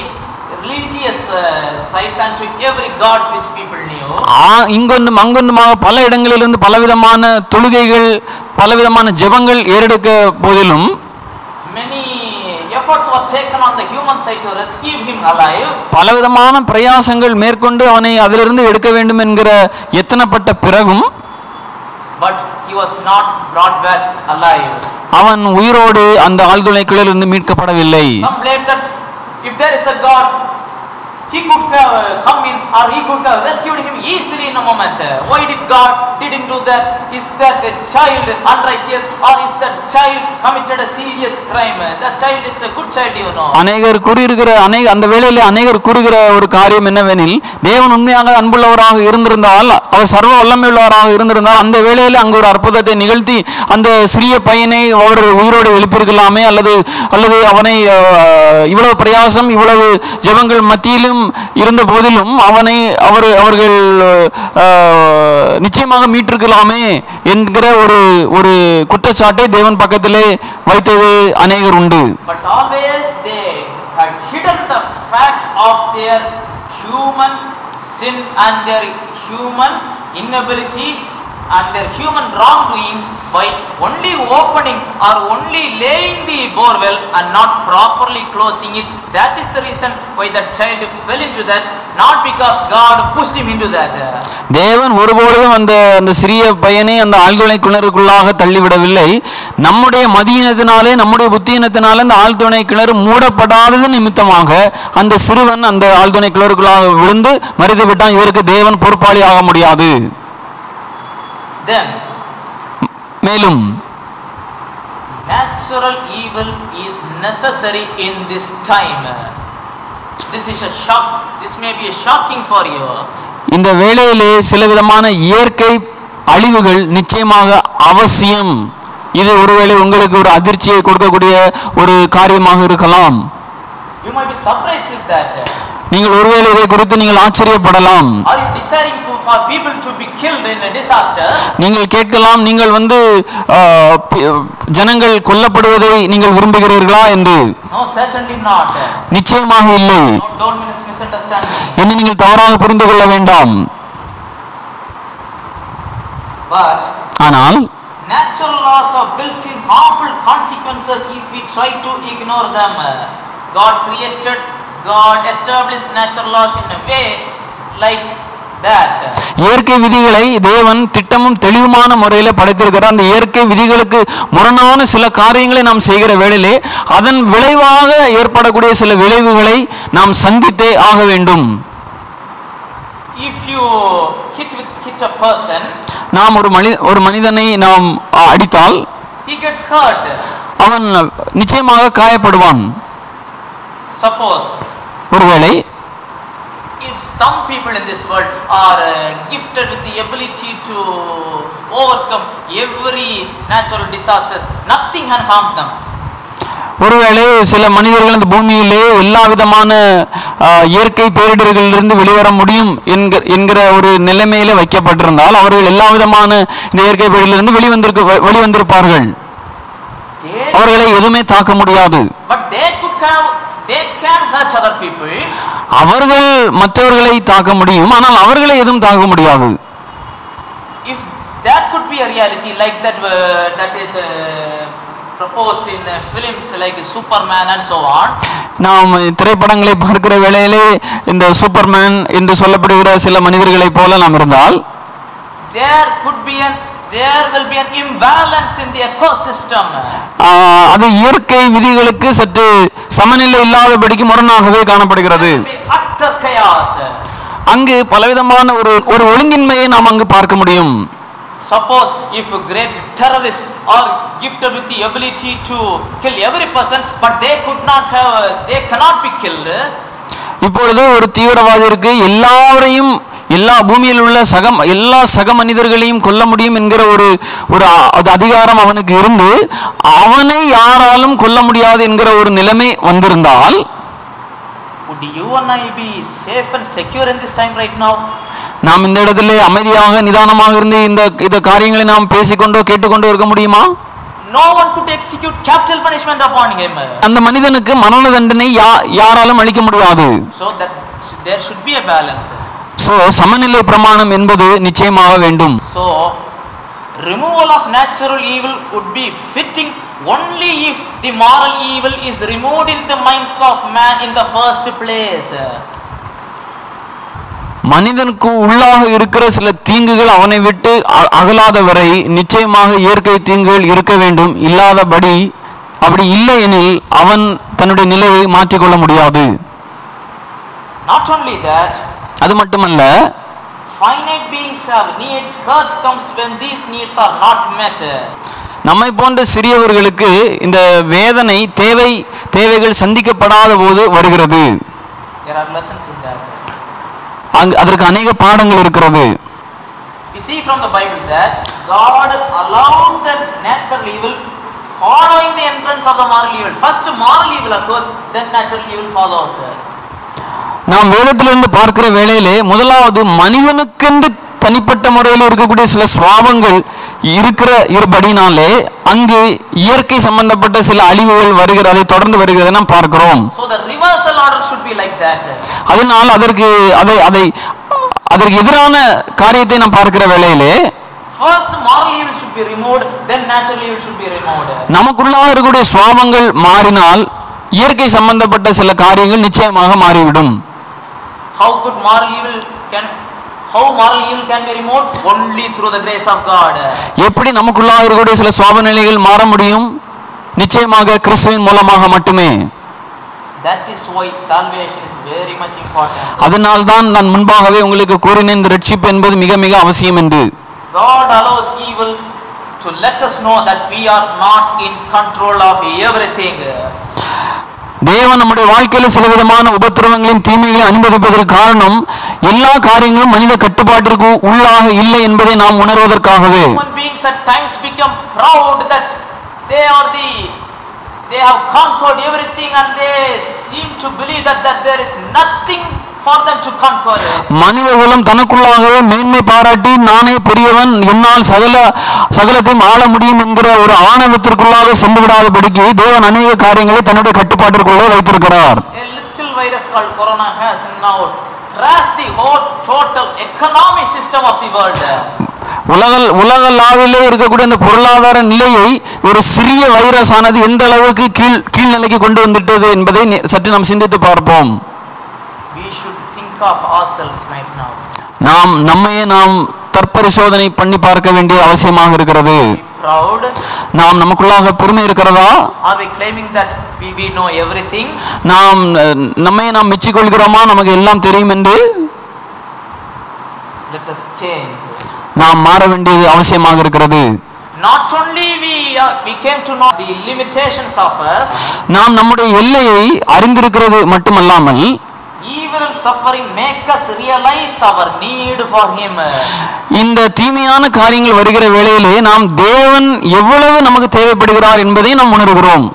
religious uh, sites and to every gods which people knew. ஆ- இங்கொன்றும் அங்கொன்றுமாக பல இடங்களிலிருந்து பலவிதமான தொழுகைகள் பலவிதமான ஜெபங்கள் ஏறெடுக்க போதிலும் Many efforts were taken on the human side to rescue him alive. பலவிதமான பிரயாசங்கள் மேற்கொண்டு அவனை அதிலிருந்து எடுக்க வேண்டும் என்கிற எத்தனப்பட்ட பிறகும் But he was not brought back alive. அவன் உயிரோடு அந்த ஆழ்துளை கிளரிலிருந்து மீட்கப்படவில்லை Some blame that if there is a God, he could have uh, come in or he could have rescued him easily in a moment. Uh, why did God didn't do that? Is that a child unrighteous or is that child committed a serious crime? Uh, that child is a good child, you know. அநேகர் கூறியிருக்கிற அநேக அந்த வேளையிலே அநேகர் கூறுகிற ஒரு காரியம் என்னவெனில் தேவன் உண்மையாக அன்புள்ளவராக இருந்திருந்தால் அவர் சர்வ வல்லமையுள்ளவராக இருந்திருந்தால் அந்த வேளையிலே அங்கு ஒரு அற்புதத்தை நிகழ்த்தி அந்த சிறிய பையனை அவர் உயிரோடு எழுப்பியிருக்கலாமே அல்லது அல்லது அவனை இவ்வளவு பிரயாசம் இவ்வளவு ஜெபங்கள் மத்தியிலும் இருந்த போதிலும் அவனை அவர் அவர்கள் நிச்சயமாக மீட்டிருக்கலாமே என்கிற ஒரு ஒரு குற்றச்சாட்டை தேவன் பக்கத்திலே வைத்தது அநேகர் உண்டு. Human sin and their human inability and their human wrongdoing by only opening or only laying the borewell and not properly closing it. That is the reason why that child fell into that, not because God pushed him into that. தேவன் ஒருபொழுதும் அந்த அந்த சிறிய பையனை அந்த ஆழ்துணை கிணறுக்குள்ளாக தள்ளிவிடவில்லை நம்முடைய மதியினத்தினாலே நம்முடைய புத்தியினத்தினாலே அந்த ஆழ்துணை கிணறு மூடப்படாதது நிமித்தமாக அந்த சிறுவன் அந்த ஆழ்துணை கிணறுக்குள்ளாக விழுந்து மறித்து விட்டான் இவருக்கு தேவன் பொறுப்பாளி ஆக முடியாது Then, மேலும் natural evil is necessary in this time. This is a shock. This may be a shocking for you. இந்த வேளையிலே சில விதமான இயற்கை அழிவுகள் நிச்சயமாக அவசியம் இது ஒருவேளை உங்களுக்கு ஒரு அதிர்ச்சியை கொடுக்கக்கூடிய ஒரு காரியமாக இருக்கலாம் You might be surprised with that. நீங்கள் ஒருவேளை இதை குறித்து நீங்கள் ஆச்சரியப்படலாம்? நீங்கள் கேட்கலாம் நீங்கள் வந்து ஜனங்கள் கொல்லப்படுவதை நீங்கள் விரும்புகிறீர்களா என்று. நிச்சயமாக இல்லை. என்று நீங்கள் தவறாக புரிந்து கொள்ள வேண்டாம் ஆனால் natural laws are built in harmful consequences if we try to ignore them. God created, God established natural laws in a way like that. இயற்கை விதிகளை தேவன் திட்டமும் தெளிவுமான முறையில் படைத்திருக்கிறார் அந்த இயற்கை விதிகளுக்கு முரணான சில காரியங்களை நாம் செய்கிற வேளையிலே அதன் விளைவாக ஏற்படக்கூடிய சில விளைவுகளை நாம் சந்தித்தே ஆக வேண்டும் நாம் ஒரு மனி ஒரு மனிதனை நாம் அடித்தால். அவன் நிச்சயமாக காயப்படுவான் Suppose ஒருவேளை if some people in this world are uh, gifted with the ability to overcome every natural disasters, nothing can harm them. ஒருவேளை சில மனிதர்கள் இந்த பூமியிலே எல்லா விதமான இயற்கை பேரிடர்களிலிருந்து வெளிவர முடியும் என்கிற என்கிற ஒரு நிலைமையில வைக்கப்பட்டிருந்தால் அவர்கள் எல்லா விதமான இந்த இயற்கை பேரிடரிலிருந்து வெளிவந்திருக்க வெளிவந்திருப்பார்கள் அவர்களை எதுவுமே தாக்க முடியாது but they could have, அவர்கள் மற்றவர்களை தாக்க முடியும். ஆனால் அவர்களை எதுவும் தாக்க முடியாது. If that could be a reality like that, uh, that is uh, proposed in uh, films like Superman and so on, நாம் திரைப்படங்களை பார்க்கிற வேளையிலே இந்த சூப்பர்மேன் என்று சொல்லப்படுகிற சில மனிதர்களைப் போல நாம் இருந்தால் there could be an there will be an imbalance in the ecosystem. ஆஹ், அது இயற்கை விதிகளுக்கு சற்று சமநிலை இல்லாதபடிக்கு முரணாகவே காணப்படுகிறது. அங்கு பலவிதமான ஒரு ஒரு ஒழுங்கின்மையை நாம் அங்கு பார்க்க முடியும் Suppose if a great terrorists are gifted with the ability to kill every person, but they could not have, they cannot be killed. இப்பொழுது ஒரு தீவிரவாதிற்கு எல்லாவரையும் எல்லா பூமியில் உள்ள சக எல்லா சக மனிதர்களையும் கொல்ல முடியும் என்கிற ஒரு ஒரு அதிகாரம் அவனுக்கு இருந்து அவனை யாராலும் கொல்ல முடியாது என்கிற ஒரு நிலைமை வந்திருந்தால் Would you and I be safe and secure in this time right now? நாம் இந்த இடத்திலே அமைதியாக நிதானமாக இருந்து இந்த இந்த காரியங்களை நாம் பேசிக்கொண்டோ கேட்டுக்கொண்டோ இருக்க முடியுமா No one could execute capital punishment upon him. அந்த மனிதனுக்கு மரண தண்டனை யாராலும் அளிக்க முடியாது சோ சமநிலை பிரமாணம் என்பது நிச்சயமாக வேண்டும் So removal of natural evil would be fitting only if the moral evil is removed in the minds of man in the first place. மனிதனுக்கு உள்ளாக இருக்கிற சில தீங்குகள் அவனை விட்டு அகலாத வரை நிச்சயமாக இயற்கை தீங்குகள் இருக்க வேண்டும் இல்லாதபடி அப்படி இல்லை எனில் அவன் தன்னுடைய நிலையை மாற்றிக்கொள்ள முடியாது Not only that, அது மட்டுமல்ல finite beings have needs. Hurt comes when these needs are not met. நம்மை போன்ற சிறியவர்களுக்கு இந்த வேதனை தேவை தேவைகள் சந்திக்கப்படாத போது வருகிறது. அங்கு அதற்கு அநேக பாடங்கள் இருக்கிறது We see from the Bible that God allowed the natural evil following the entrance of the moral evil. First moral evil occurs, then natural evil follows. நாம் வேதத்திலிருந்து பார்க்கிற வேளையிலே முதலாவது மனிதனுக்கென்று தனிப்பட்ட முறையில் இருக்கக்கூடிய சில சுவாபங்கள் இருக்கிற இருபடினாலே அங்கு இயற்கை சம்பந்தப்பட்ட சில அழிவுகள் வருகிற அதை தொடர்ந்து வருகிறதை நாம் பார்க்கிறோம். அதனால் அதற்கு அதை அதை அதற்கு எதிரான காரியத்தை நாம் பார்க்கிற வேளையிலே removed. நமக்குள்ளாக இருக்கக்கூடிய சுவாபங்கள் மாறினால் இயற்கை சம்பந்தப்பட்ட சில காரியங்கள் நிச்சயமாக மாறிவிடும் How could moral evil can how moral evil can be removed? Only through the grace of God. எப்படி நமக்குள்ளாக இருக்கக்கூடிய சில சுவாப நிலைகள் மாற முடியும் நிச்சயமாக கிறிஸ்துவின் மூலமாக மட்டுமே That is why salvation is very much important. அதனால்தான் நான் முன்பாகவே உங்களுக்கு கூறினேன் இந்த ரட்சிப்பு என்பது மிக மிக அவசியம் என்று God allows evil to let us know that we are not in control of everything. தேவன் நம்முடைய வாழ்க்கையில சில விதமான உபத்திரவங்களையும் தீமைகளையும் அனுமதிப்பதற்கு காரணம் எல்லா காரியங்களும் மனித கட்டுப்பாட்டிற்கு உள்ளாக இல்லை என்பதை நாம் உணர்வதற்காகவே Human beings at times become proud that they are the they have conquered everything and they seem to believe that, that there is nothing மனித குலம் தனக்குள்ளாகவே மேன்மை பாராட்டி நானே பெரியவன். என்னால் சகல சகலத்தையும் ஆள முடியும் என்கிற ஒரு ஆணவத்திற்குள்ளாக சென்று விடாதபடிக்கு தேவன் அநேக காரியங்களை தன்னுடைய கட்டுப்பாட்டிற்குள்ளே வைத்திருக்கிறார். A little virus called corona has now trashed the whole total economic system of the world. உலக உலகளாவிலே இருக்கக்கூடிய அந்த பொருளாதார நிலையை ஒரு சிறிய வைரஸ் ஆனது எந்த அளவுக்கு கீழ் கீழ்நிலைக்கு கொண்டு வந்துட்டது என்பதை சற்று நாம் சிந்தித்து பார்ப்போம் We should think of ourselves right now. நாம் நம்மையே நாம் தற்பரிசோதனை பண்ணி பார்க்க வேண்டிய அவசியமாக இருக்கிறது. நாம் நமக்குள்ளாக பெருமை இருக்கிறதா? நாம் நம்மை நாம் மெச்சிக்கொள்கிறோமா? நமக்கு எல்லாம் தெரியும் என்று. நாம் மாற வேண்டியது அவசியமாக இருக்கிறது. Not only we uh, we came to know the limitations of us, நாம் நம்முடைய எல்லையை அறிந்திருக்கிறது மட்டுமல்லாமல் evil suffering make us realize our need for Him. இந்த தீமையான காரியங்கள் வருகிற வேளையிலே நாம் தேவன் எவ்வளவு நமக்கு தேவைப்படுகிறார் என்பதை நாம் உணர்கிறோம்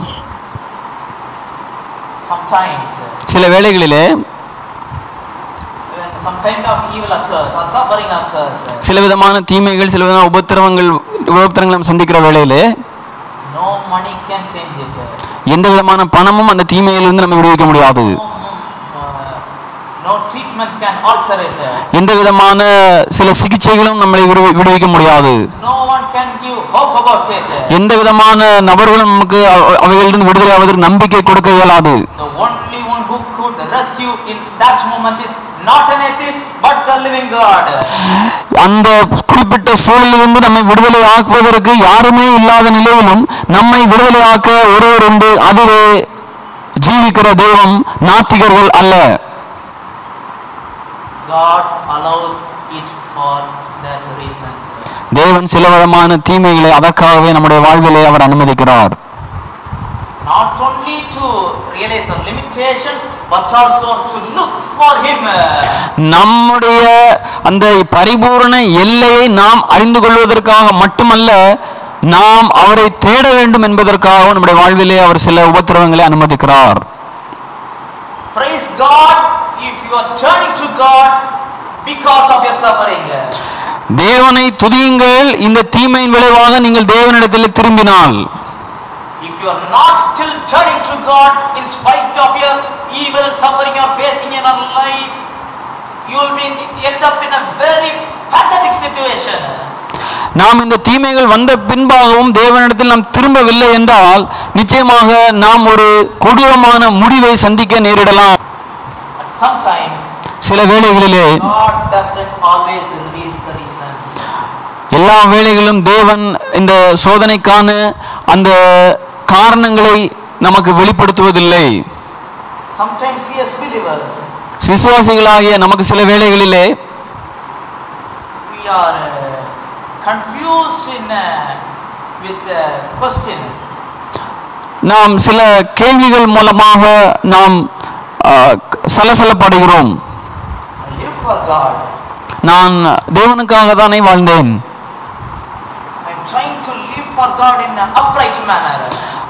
Sometimes, சில வேளைகளிலே when some kind of evil occurs or suffering occurs, சில விதமான தீமைகள் சில விதமான உபத்திரவங்கள் உபத்திரங்களை நாம் சந்திக்கிற வேளையிலே no money can change it. எந்த விதமான பணமும் அந்த தீமையிலிருந்து நம்ம விடுவிக்க முடியாது No, uh, no treatment can alter it. எந்த விதமான சில சிகிச்சைகளும் நம்மளை விடுவி- விடுவிக்க முடியாது. எந்த விதமான நபர்களும் நமக்கு அவ- அவைகளிலிருந்து விடுதலை ஆவதற்கு நம்பிக்கை கொடுக்க இயலாது. The only one who could rescue in that moment is not an atheist but the living God. அந்த குறிப்பிட்ட சூழலிலிருந்து நம்மை விடுதலை ஆக்குவதற்கு யாருமே இல்லாத நிலையிலும் நம்மை விடுதலை ஆக்க ஒருவர் உண்டு. அதுவே ஜீவிக்கிற தெய்வம் நாத்திகர்கள் அல்ல. God allows it for that reason. தேவன் சில விதமான தீமைகளை அதற்காகவே நம்முடைய வாழ்விலே அவர் அனுமதிக்கிறார் Not only to realize our limitations but also to look for Him. நம்முடைய அந்த பரிபூரண எல்லையை நாம் அறிந்து கொள்வதற்காக மட்டுமல்ல நாம் அவரை தேட வேண்டும் என்பதற்காக நம்முடைய வாழ்விலே அவர் சில உபத்திரவங்களை அனுமதிக்கிறார் Praise God if you are turning to God because of your suffering. தேவனை துதியுங்கள் இந்த தீமையின் விளைவாக நீங்கள் தேவனிடத்தில் திரும்பினால் If you are not still turning to God in spite of your evil suffering you are facing in your life, you will be end up in a very pathetic situation. நாம் இந்த தீமைகள் வந்த பின்பாகவும் தேவனிடத்தில் நாம் திரும்பவில்லை என்றால் நிச்சயமாக நாம் ஒரு கொடூரமான முடிவை சந்திக்க நேரிடலாம் சில வேளைகளிலே. எல்லா வேளைகளிலும் தேவன் இந்த சோதனைக்கான அந்த காரணங்களை நமக்கு வெளிப்படுத்துவதில்லை விசுவாசிகளாகிய நமக்கு சில வேளைகளிலே uh, uh. நாம் சில கேள்விகள் மூலமாக நாம் சலசலப்படுகிறோம். நான் தேவனுக்காக தானே வாழ்ந்தேன்.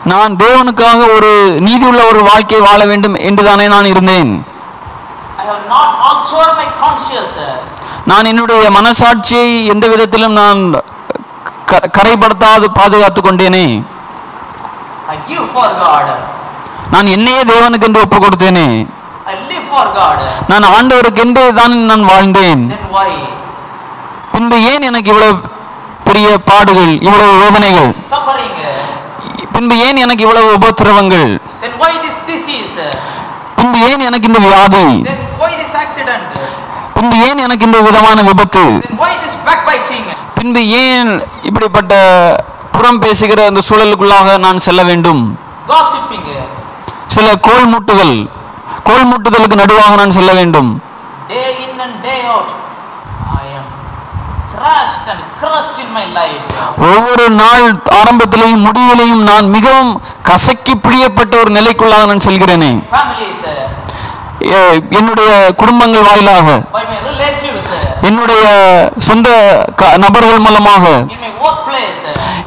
நான் தேவனுக்காக ஒரு நீதியுள்ள ஒரு வாழ்க்கை வாழ வேண்டும் என்று தானே நான் இருந்தேன். நான் என்னுடைய மனசாட்சியை எந்த விதத்திலும் நான் கரைப்படுத்தாது பாதுகாத்து கொண்டேனே நான் என்னையே தேவனுக்கு என்று ஒப்பு கொடுத்தேனே. நான் ஆண்டவருக்கு என்று தான் நான் வாழ்ந்தேன்? பின்பு ஏன் எனக்கு இவ்வளவு பெரிய பாடுகள் இவ்வளவு வேதனைகள். பின்பு ஏன் எனக்கு இவ்வளவு உபத்திரவங்கள்? பின்பு ஏன் எனக்கு இந்த வியாதி? பின்பு ஏன் எனக்கு இந்த விதமான விபத்து? பின்பு ஏன் இப்படிப்பட்ட புறம் பேசுகிற அந்த சூழலுக்குள்ளாக நான் செல்ல வேண்டும் சில கோல்முட்டுகள் கோல்முட்டுதலுக்கு நடுவாக நான் செல்ல வேண்டும் Day in and day out. I am thrashed and crushed in my life. ஒவ்வொரு நாள் ஆரம்பத்திலேயும் முடிவிலையும் நான் மிகவும் கசக்கி பிழியப்பட்ட ஒரு நிலைக்குள்ளாக நான் செல்கிறேனே என்னுடைய குடும்பங்கள் வாயிலாக. என்னுடைய சொந்த நபர்கள் மூலமாக.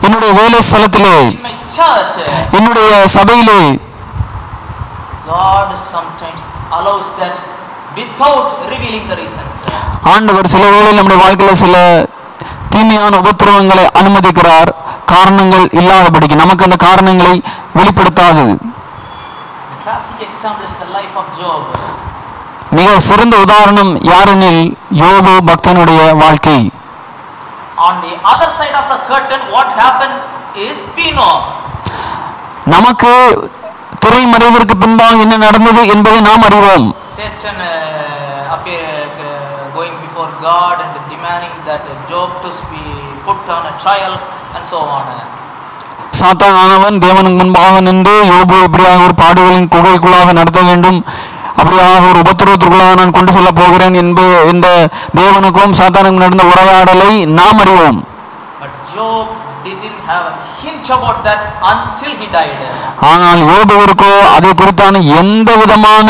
என்னுடைய வேலை ஸ்தலத்திலே. என்னுடைய சபையிலே God sometimes allows that without revealing the reasons. ஆண்டவர் சில வேளையில் நம்முடைய வாழ்க்கையில சில தீமையான உபத்திரவங்களை அனுமதிக்கிறார் காரணங்கள் இல்லாதபடிக்கு நமக்கு அந்த காரணங்களை வெளிப்படுத்தாது. மிக சிறந்த உதாரணம் யாரெனில் யோபு பக்தனுடைய வாழ்க்கை On the other side of the curtain, what happened is we know. நமக்கு திரைமறைவிற்கு பின்பாக என்ன நடந்தது என்பதை நாம் அறிவோம். Uh, uh. சாத்தானானவன் தேவனுக்கு முன்பாக நின்று யோபு இப்படியாக ஒரு பாடுகளின் குகைக்குள்ளாக நடத்த வேண்டும். அப்படியாக ஒரு உபத்திரவத்திற்குள்ளாக நான் கொண்டு செல்ல போகிறேன் என்பது இந்த தேவனுக்கும் சாத்தானுக்கும் நடந்த உரையாடலை நாம் அறிவோம். Job didn't have a hint about that until he died. ஆனால் யோபுவிற்கோ அதை குறித்தான எந்த விதமான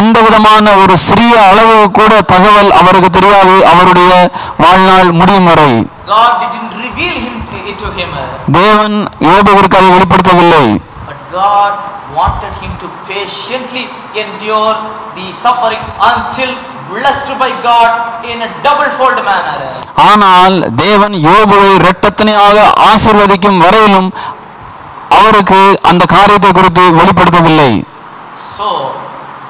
எந்த விதமான ஒரு சிறிய அளவு கூட தகவல் அவருக்கு தெரியாது அவருடைய வாழ்நாள் முடியும் வரை God didn't reveal him it to him, தேவன் யோபுவிற்கு அதை வெளிப்படுத்தவில்லை but God wanted him to patiently endure the suffering until blessed by God in a double fold manner. ஆனால் தேவன் யோபுவை இரட்டத்தனையாக ஆசிர்வதிக்கும் வரையிலும் அவருக்கு அந்த காரியத்தை குறித்து வெளிப்படுத்தவில்லை So,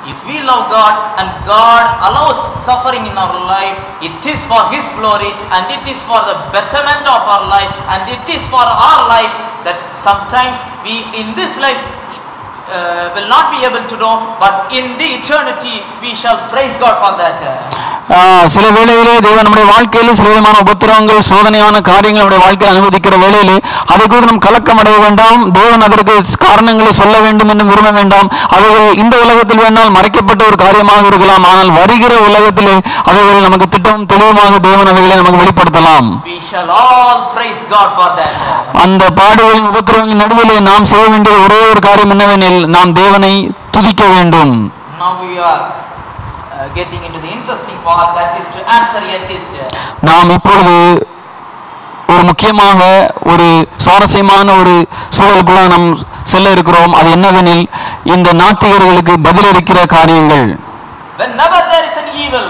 if we love God and God allows suffering in our life, it is for His glory and it is for the betterment of our life and it is for our life that sometimes we in this life uh, will not be able to know, but in the eternity we shall praise God for that. சில வேளையிலே தேவன் நம்முடைய வாழ்க்கையில சில விதமான உபத்திரவங்கள் சோதனையான காரியங்கள் நம்முடைய வாழ்க்கையில் அனுமதிக்கிற வேளையிலே அதை கூட நாம் கலக்கம் அடைய வேண்டாம் தேவன் அதற்கு காரணங்களை சொல்ல வேண்டும் என்று விரும்ப வேண்டாம் அவைகள் இந்த உலகத்தில் வேணால் மறைக்கப்பட்ட ஒரு காரியமாக இருக்கலாம் ஆனால் வருகிற உலகத்திலே அவைகள் நமக்கு திட்டமும் தெளிவுமாக தேவன் அவைகளை நமக்கு வெளிப்படுத்தலாம். அந்த பாடுகளின் உபத்திரவங்களின் நடுவிலே நாம் செய்ய வேண்டிய ஒரே ஒரு காரியம் என்னவெனில் நாம் தேவனை துதிக்க வேண்டும். Uh. நாம் இப்பொழுது ஒரு முக்கியமாக ஒரு சுவாரஸ்யமான ஒரு சூழலுக்குள்ள நாம் செல்ல இருக்கிறோம். அது என்னவெனில் இந்த நாத்திகர்களுக்கு பதிலளிக்கிற காரியங்கள். Whenever there is an evil,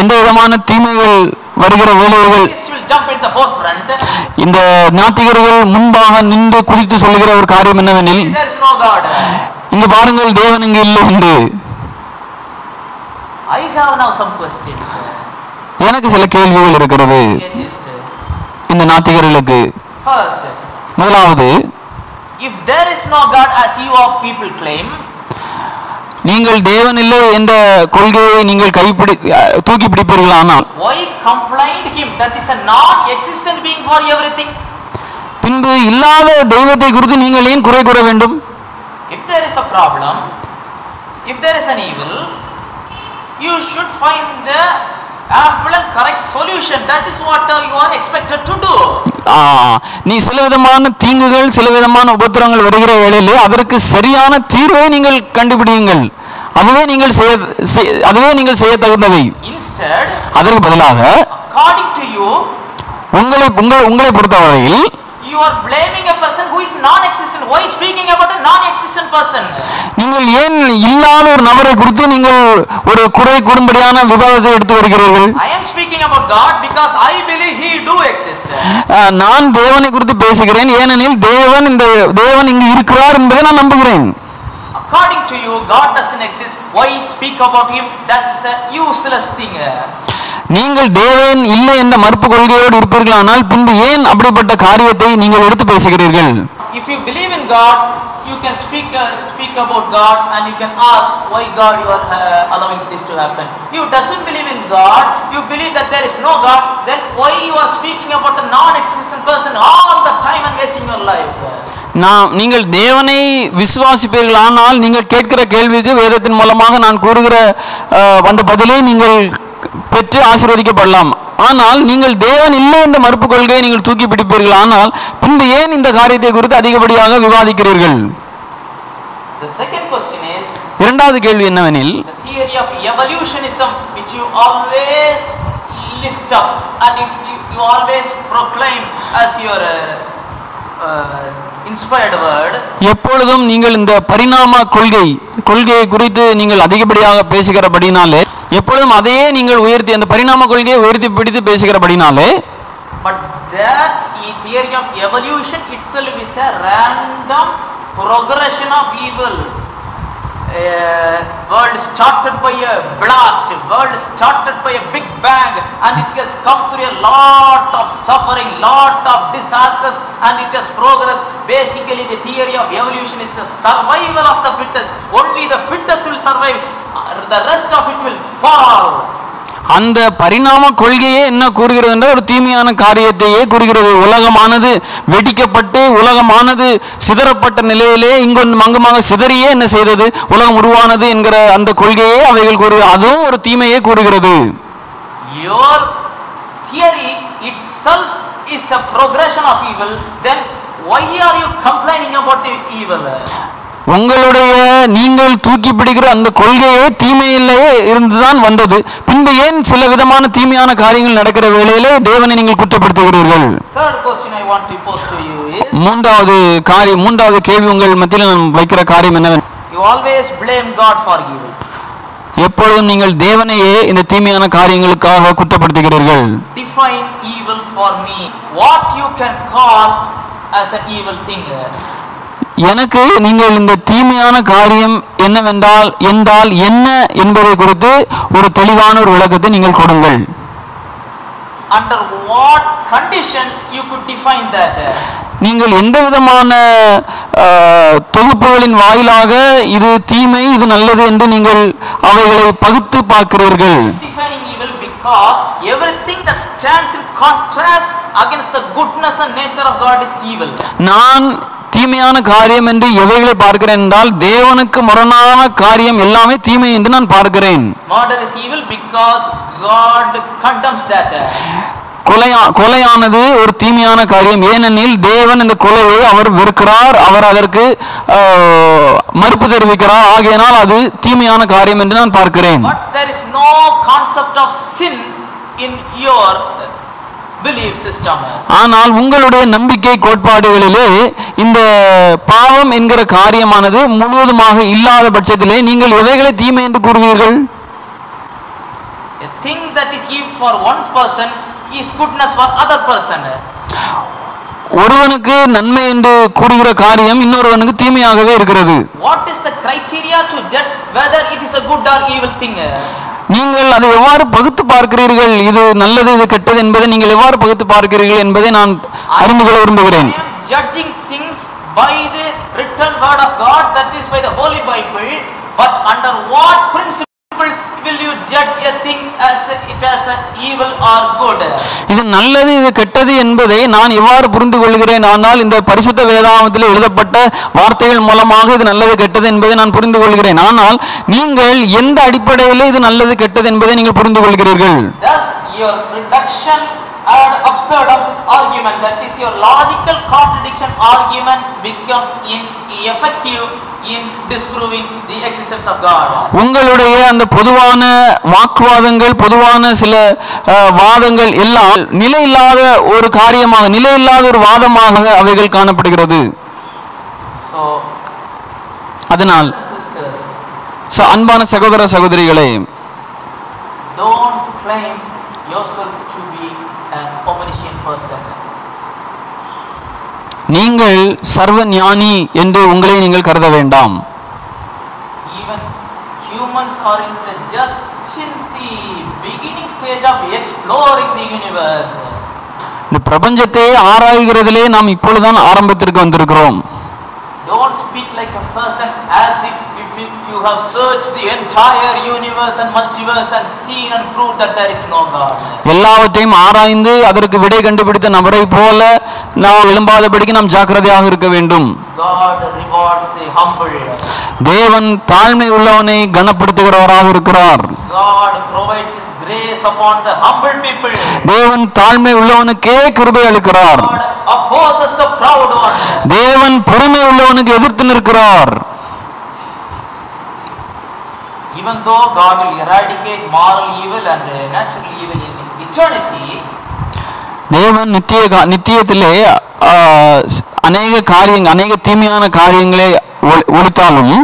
எந்த விதமான தீமைகள் வருகிற வேலைகள். இந்த நாத்திகர்கள் முன்பாக நின்று குதித்து சொல்லுகிற ஒரு காரியம் என்னவெனில். இங்க பாருங்கள் தேவன் இங்கு இல்லை என்று I have now some questions. எனக்கு சில கேள்விகள் இருக்கிறது. இந்த நாத்திகர்களுக்கு First, முதலாவது if there is no God as you of people claim, நீங்கள் தேவன் இல்லை என்ற கொள்கையை நீங்கள் கைப்பிடி தூக்கி பிடிப்பீர்களானால் why complain him that is a non-existent being for everything? பின்பு இல்லாத தெய்வத்தை குறித்து நீங்கள் ஏன் குறை கூற வேண்டும் If there is a problem, if there is an evil, you should find the uh, நீ சில விதமான தீங்குகள் சில விதமான உபத்திரங்கள் வருகிற வேளையிலே அதற்கு சரியான தீர்வை நீங்கள் கண்டுபிடியுங்கள் அதுவே நீங்கள் செய்ய செய்- அதுவே நீங்கள் செய்ய தகுந்தவை அதற்கு பதிலாக உங்களை உங்கள் உங்களை பொறுத்தவரையில் you are blaming a person who is non-existent. Why speaking about a non-existent person? நீங்கள் ஏன் இல்லாத ஒரு நபரை குறித்து நீங்கள் ஒரு குறை கூடும்படியான விவாதத்தை எடுத்து வருகிறீர்கள் I am speaking about God because I believe He do exist. ஆ, நான் தேவனை குறித்து பேசுகிறேன் ஏனெனில் தேவன் இந்த தேவன் இங்கு இருக்கிறார் என்பதை நான் நம்புகிறேன் According to you, God doesn't exist. Why speak about Him? That is a useless thing. நீங்கள் தேவன் இல்லை என்ற மறுப்பு கொள்கையோடு இருப்பீர்களானால் பின்பு ஏன் அப்படிப்பட்ட காரியத்தை நீங்கள் எடுத்து பேசுகிறீர்கள் If you believe in God, you can speak uh, speak about God and you can ask why God you are uh, allowing this to happen. You doesn't believe in God, you believe that there is no God, then why you are speaking about the non-existent person all the time and wasting your life? நாம் நீங்கள் தேவனை விசுவாசிப்பீர்களானால் நீங்கள் கேட்கிற கேள்விக்கு வேதத்தின் மூலமாக நான் கூறுகிற அஹ், அந்த பதிலை நீங்கள் பெற்று ஆசீர்வதிக்கப்படலாம் ஆனால் நீங்கள் தேவன் இல்லை என்ற மறுப்பு கொள்கையை நீங்கள் தூக்கி பிடிப்பீர்கள் ஆனால் பின்பு ஏன் இந்த காரியத்தை குறித்து அதிகப்படியாக விவாதிக்கிறீர்கள் இரண்டாவது கேள்வி என்னவெனில் you always proclaim as your uh, uh. எப்பொழுதும் நீங்கள் இந்த பரிணாம கொள்கை கொள்கையை குறித்து நீங்கள் அதிகப்படியாக பேசுகிறபடினாலே எப்பொழுதும் அதையே நீங்கள் உயர்த்தி அந்த பரிணாம கொள்கையை உயர்த்தி பிடித்து பேசுகிறபடினாலே But that theory of evolution itself is a random progression of evil. World started by a blast, world started by a big bang, and it has come through a lot of suffering, lot of disasters, and it has progressed. Basically, the theory of evolution is the survival of the fittest. Only the fittest will survive, the rest of it will fall. அந்த பரிணாம கொள்கையே என்ன கூறுகிறது என்றால் ஒரு தீமையான காரியத்தையே கூறுகிறது. உலகமானது வெடிக்கப்பட்டு உலகமானது சிதறப்பட்ட நிலையிலே இங்கொன்று அங்குமாக சிதறியே என்ன செய்தது? உலகம் உருவானது என்கிற அந்த கொள்கையே அவைகள் கூறு அதுவும் ஒரு தீமையே கூறுகிறது. Your theory itself is a progression of evil, then why are you complaining about the evil? உங்களுடைய நீங்கள் தூக்கி பிடிக்கிற அந்த கொள்கையே தீமையிலேயே இருந்துதான் வந்தது பின்பு ஏன் சில விதமான தீமையான காரியங்கள் நடக்கிற வேளையிலே தேவனை நீங்கள் குற்றப்படுத்துகிறீர்கள் மூன்றாவது காரியம் மூன்றாவது கேள்வி உங்கள் மத்தியில் நான் வைக்கிற காரியம் என்னவென் you always blame God for evil. எப்பொழுதும் நீங்கள் தேவனையே இந்த தீமையான காரியங்களுக்காக குற்றப்படுத்துகிறீர்கள் Define evil for me. What you can call as an evil thing? எனக்கு நீங்கள் இந்த தீமையான காரியம் என்னவென்றால் என்றால் என்ன என்பதை குறித்து ஒரு தெளிவான ஒரு விளக்கத்தை நீங்கள் கொடுங்கள் Under what conditions you could define that? நீங்கள் எந்த விதமான தொகுப்புகளின் வாயிலாக இது தீமை இது நல்லது என்று நீங்கள் அவைகளை பகுத்து பார்க்கிறீர்கள் Defining evil because everything that stands in contrast against the goodness and nature of God is evil. நான் தீமையான காரியம் என்று எவைகளை பார்க்கிறேன் என்றால் தேவனுக்கு முரணான காரியம் எல்லாமே தீமை என்று நான் பார்க்கிறேன். Murder is evil because God condemns that. கொலையா கொலையானது ஒரு தீமையான காரியம். ஏனெனில் தேவன் இந்த கொலையை அவர் வெறுக்கிறார் அவர் அதற்கு மறுப்பு தெரிவிக்கிறார். ஆகையினால் அது தீமையான காரியம் என்று நான் பார்க்கிறேன். ஆனால் உங்களுடைய நம்பிக்கை கோட்பாடுகளிலே இந்த பாவம் என்கிற காரியமானது முழுவதுமாக இல்லாத பட்சத்திலே நீங்கள் எவைகளை தீமை என்று கூறுவீர்கள் A thing that is evil for one person is goodness for other person. ஒருவனுக்கு நன்மை என்று கூறுகிற காரியம் இன்னொருவனுக்கு தீமையாகவே இருக்கிறது What is the criteria to judge whether it is a good or evil thing? நீங்கள் அதை எவ்வாறு பகுத்து பார்க்கிறீர்கள் இது நல்லது இது கெட்டது என்பதை நீங்கள் எவ்வாறு பகுத்து பார்க்கிறீர்கள் என்பதை நான் அறிந்து கொள்ள விரும்புகிறேன் things by the written word of God that is by the holy bible but under what principle will you judge a thing as it as an evil or good? இது நல்லது இது கெட்டது என்பதை நான் எவ்வாறு புரிந்து கொள்கிறேன் ஆனால் இந்த பரிசுத்த வேதாகமத்தில் எழுதப்பட்ட வார்த்தைகள் மூலமாக இது நல்லது கெட்டது என்பதை நான் புரிந்து கொள்கிறேன் ஆனால் நீங்கள் எந்த அடிப்படையில் இது நல்லது கெட்டது என்பதை நீங்கள் புரிந்து கொள்கிறீர்கள் absurdum argument, that is your logical contradiction argument, becomes ineffective? In disproving the existence of God. உங்களுடைய அந்த பொதுவான வாக்குவாதங்கள் பொதுவான சில வாதங்கள் எல்லாம் நிலையில்லாத ஒரு காரியமாக நிலையில்லாத ஒரு வாதமாக அவைகள் காணப்படுகிறது அதனால் அன்பான சகோதர சகோதரிகளே don't claim yourself to be an omniscient person. நீங்கள் சர்வ ஞானி என்று உங்களை நீங்கள் கருத வேண்டாம். இந்த பிரபஞ்சத்தை ஆராய்கிறதிலே நாம் இப்பொழுதுதான் ஆரம்பத்திற்கு வந்திருக்கிறோம் Don't speak like a person as if, if you, you have searched the entire universe and multiverse and seen and proved that there is no God. எல்லாவற்றையும் ஆராய்ந்து அதற்கு விடை கண்டுபிடித்த நபரை போல நாம் எழும்பாதபடிக்கு நாம் ஜாக்கிரதையாக இருக்க வேண்டும் God rewards the humble. தேவன் தாழ்மை உள்ளவனை கனப்படுத்துகிறவராக இருக்கிறார் God provides His grace upon the humble people. தேவன் தாழ்மை உள்ளவனுக்கே கிருபை அளிக்கிறார் God opposes the proud one. தேவன் பொறுமை உள்ளவனுக்கு எதிர்த்து நிற்கிறார் Even though God will eradicate moral evil and uh, natural evil in eternity, தேவன் நித்திய நித்தியத்திலே அநேக காரியங்கள் அநேக தீமையான காரியங்களை ஒழித்தாலும்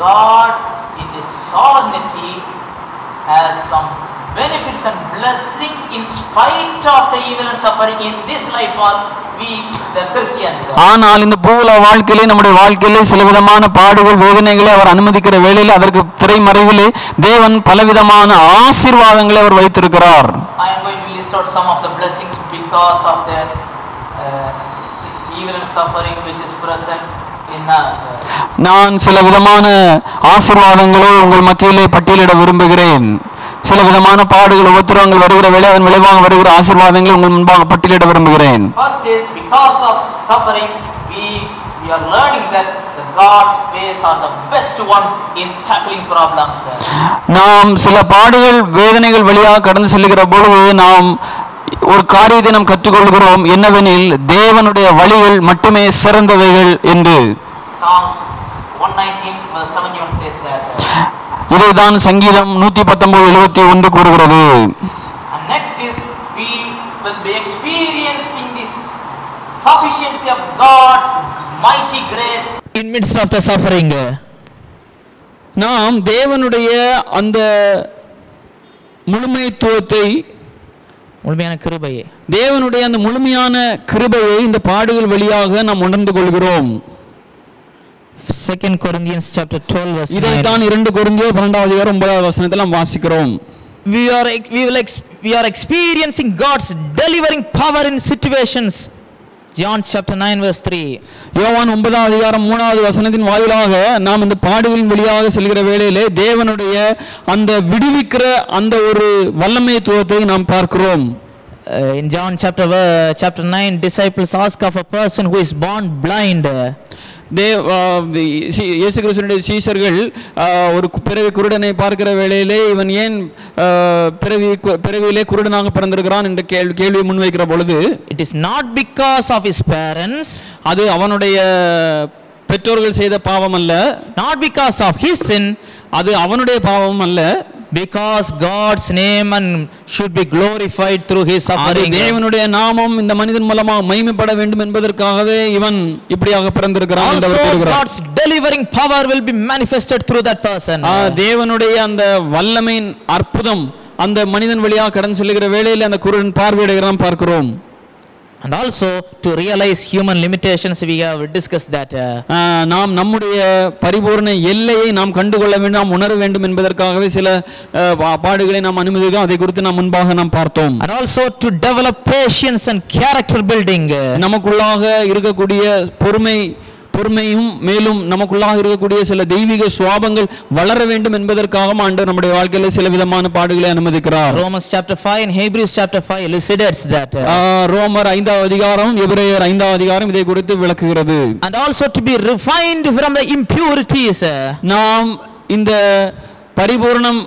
God in His sovereignty has some benefits and blessings in spite of the evil and suffering in this life for we the Christians. ஆனால் இந்த பூவுல வாழ்க்கையிலே நம்முடைய வாழ்க்கையிலே சில விதமான பாடுகள் வேதனைகளை அவர் அனுமதிக்கிற வேளையில் அதற்கு திரைமறைவிலே தேவன் பலவிதமான ஆசீர்வாதங்களை அவர் வைத்திருக்கிறார் I am going to list out some of the blessings because of the uh, s- evil and suffering which is present. நான் சில விதமான ஆசீர்வாதங்களை உங்கள் மத்தியிலே பட்டியலிட விரும்புகிறேன். சில விதமான பாடுகள் உபத்திரவங்கள் வருகிற வேளை அதன் விளைவாக வருகிற ஆசீர்வாதங்களை உங்கள் முன்பாக பட்டியலிட விரும்புகிறேன். நாம் சில பாடுகள் வேதனைகள் வழியாக கடந்து செல்லுகிற பொழுது நாம் ஒரு காரியத்தை நாம் கற்றுக்கொள்கிறோம் என்னவெனில் தேவனுடைய வழிகள் மட்டுமே சிறந்தவைகள் என்று Psalms 119 verse 71 says that. இதைதான் சங்கீதம் நூத்தி பத்தொன்பது எழுபத்தி ஒன்று கூறுகிறது And next is we will be experiencing this sufficiency of God's mighty grace in midst of the suffering. நாம் தேவனுடைய அந்த முழுமைத்துவத்தை முழுமையான கிருபையே தேவனுடைய அந்த முழுமையான கிருபையை இந்த பாடுகள் வழியாக நாம் உணர்ந்து கொள்கிறோம் Second Corinthians chapter 12 verse 9. இதைத்தான் இரண்டு கொரிந்தியர் பன்னெண்டாவது அதிகாரம் ஒன்பதாவது வசனத்தில் நாம் வாசிக்கிறோம் we are we will we are experiencing God's delivering power in situations. John chapter 9 verse 3. யோவான் ஒன்பதாம் அதிகாரம் மூணாவது வசனத்தின் வாயிலாக நாம் இந்த பாடுகளின் வழியாக செல்கிற வேளையிலே தேவனுடைய அந்த விடுவிக்கிற அந்த ஒரு வல்லமைத்துவத்தை நாம் பார்க்கிறோம் in John chapter uh, chapter 9 disciples ask of a person who is born blind. Dev இயேசு கிறிஸ்துனுடைய சீஷர்கள் ஆ, ஒரு பிறவி குருடனை பார்க்கிற வேளையிலே இவன் ஏன் பிறவி பிறவியிலே குருடனாக பிறந்திருக்கிறான் என்ற கேள்வி கேள்வியை முன்வைக்கிற பொழுது It is not because of his parents, அது அவனுடைய பெற்றோர்கள் செய்த பாவம் அல்ல. Not because of his sin, அது அவனுடைய பாவம் அல்ல. Because God's name and should be glorified through his suffering. தேவனுடைய நாமம் இந்த மனிதன் மூலமாக மகிமைப்பட வேண்டும் என்பதற்காகவே இவன் இப்படியாக பிறந்திருக்கிறான் என்று கூறுகிறார். God's delivering power will be manifested through that person. தேவனுடைய அந்த வல்லமையின் அற்புதம் அந்த மனிதன் வழியாக கடந்து செல்லுகிற வேளையில் அந்த குருடன் பார்வையிடுகிறான் பார்க்கிறோம் And also to realize human limitations, we have discussed that. uh, ஆ, நாம் நம்முடைய பரிபூர்ண எல்லையை நாம் கண்டுகொள்ள வேண்டும் நாம் உணர வேண்டும் என்பதற்காகவே சில பா- பாடுகளை நாம் அனுமதிக்கிறோம் அதை குறித்து நாம் முன்பாக நாம் பார்த்தோம் and also to develop patience and character building. uh, நமக்குள்ளாக இருக்கக்கூடிய பொறுமை பொறுமையும் மேலும் நமக்குள்ளாக இருக்கக்கூடிய சில தெய்வீக சுவாபங்கள் வளர வேண்டும் என்பதற்காக ஆண்டு நம்முடைய வாழ்க்கையில சில விதமான பாடுகளை அனுமதிக்கிறார் Romans chapter 5 and Hebrews chapter 5 elucidates that. uh, ரோமர் ஐந்தாவது அதிகாரம் எபிரேயர் ஐந்தாவது அதிகாரம் இதை குறித்து விளக்குகிறது and also to be refined from the impurities. uh, நாம் இந்த பரிபூர்ணம்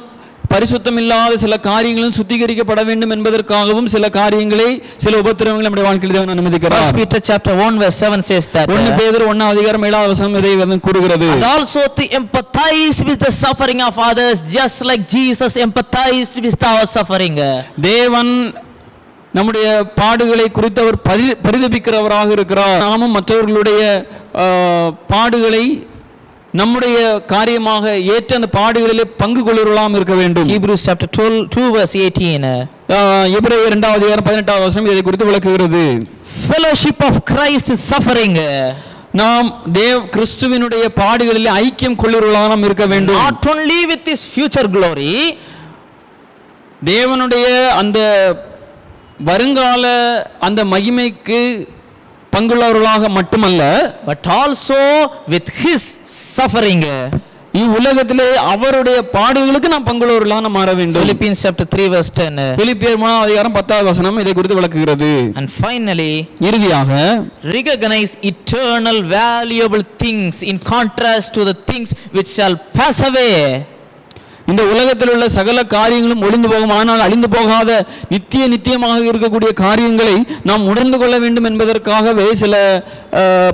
பரிசுத்தம் இல்லாத சில காரியங்களும் சுத்திகரிக்கப்பட வேண்டும் என்பதற்காகவும் சில காரியங்களை சில உபத்திரவங்களை நம்முடைய வாழ்க்கையில் தேவன் First அனுமதிக்கிறார் Peter chapter 1 verse 7 says that. ஒன்னு uh, பேதர் ஒன்னாம் அதிகாரம் ஏழாவது வசனம் இதை வந்து கூறுகிறது and also to empathize with the suffering of others just like Jesus empathized with our suffering. தேவன் நம்முடைய பாடுகளை குறித்து அவர் பரி பரிதபிக்கிறவராக இருக்கிறார் நாமும் மற்றவர்களுடைய பாடுகளை நம்முடைய காரியமாக ஏற்ற அந்த பாடுகளிலே பங்கு கொள்ளுவர்களாம் இருக்க வேண்டும் Hebrews chapter 12 2 verse 18. uh, ஆ, எபிரேயர் இரண்டாவது அதிகாரம் பதினெட்டாவது வசனம் இதை குறித்து விளக்குகிறது fellowship of Christ suffering. நாம் தேவ் கிறிஸ்துவினுடைய பாடுகளிலே ஐக்கியம் நாம் இருக்க வேண்டும் not only with his future glory, தேவனுடைய அந்த வருங்கால அந்த மகிமைக்கு பங்குள்ளவர்களாக மட்டுமல்ல but also with his suffering. இவ்வுலகத்திலே அவருடைய பாடுகளுக்கு நாம் பங்குள்ளவர்களாக நாம் மாற வேண்டும் Philippians chapter 3 verse 10. பிலிப்பியர் மூணாம் அதிகாரம் பத்தாவது வசனம் இதை குறித்து விளக்குகிறது And finally, இறுதியாக recognize eternal valuable things in contrast to the things which shall pass away. இந்த உலகத்தில் உள்ள சகல காரியங்களும் ஒளிந்து போகும். ஆனால் அழிந்து போகாத நித்திய நித்தியமாக இருக்கக்கூடிய காரியங்களை நாம் உணர்ந்து கொள்ள வேண்டும் என்பதற்காகவே சில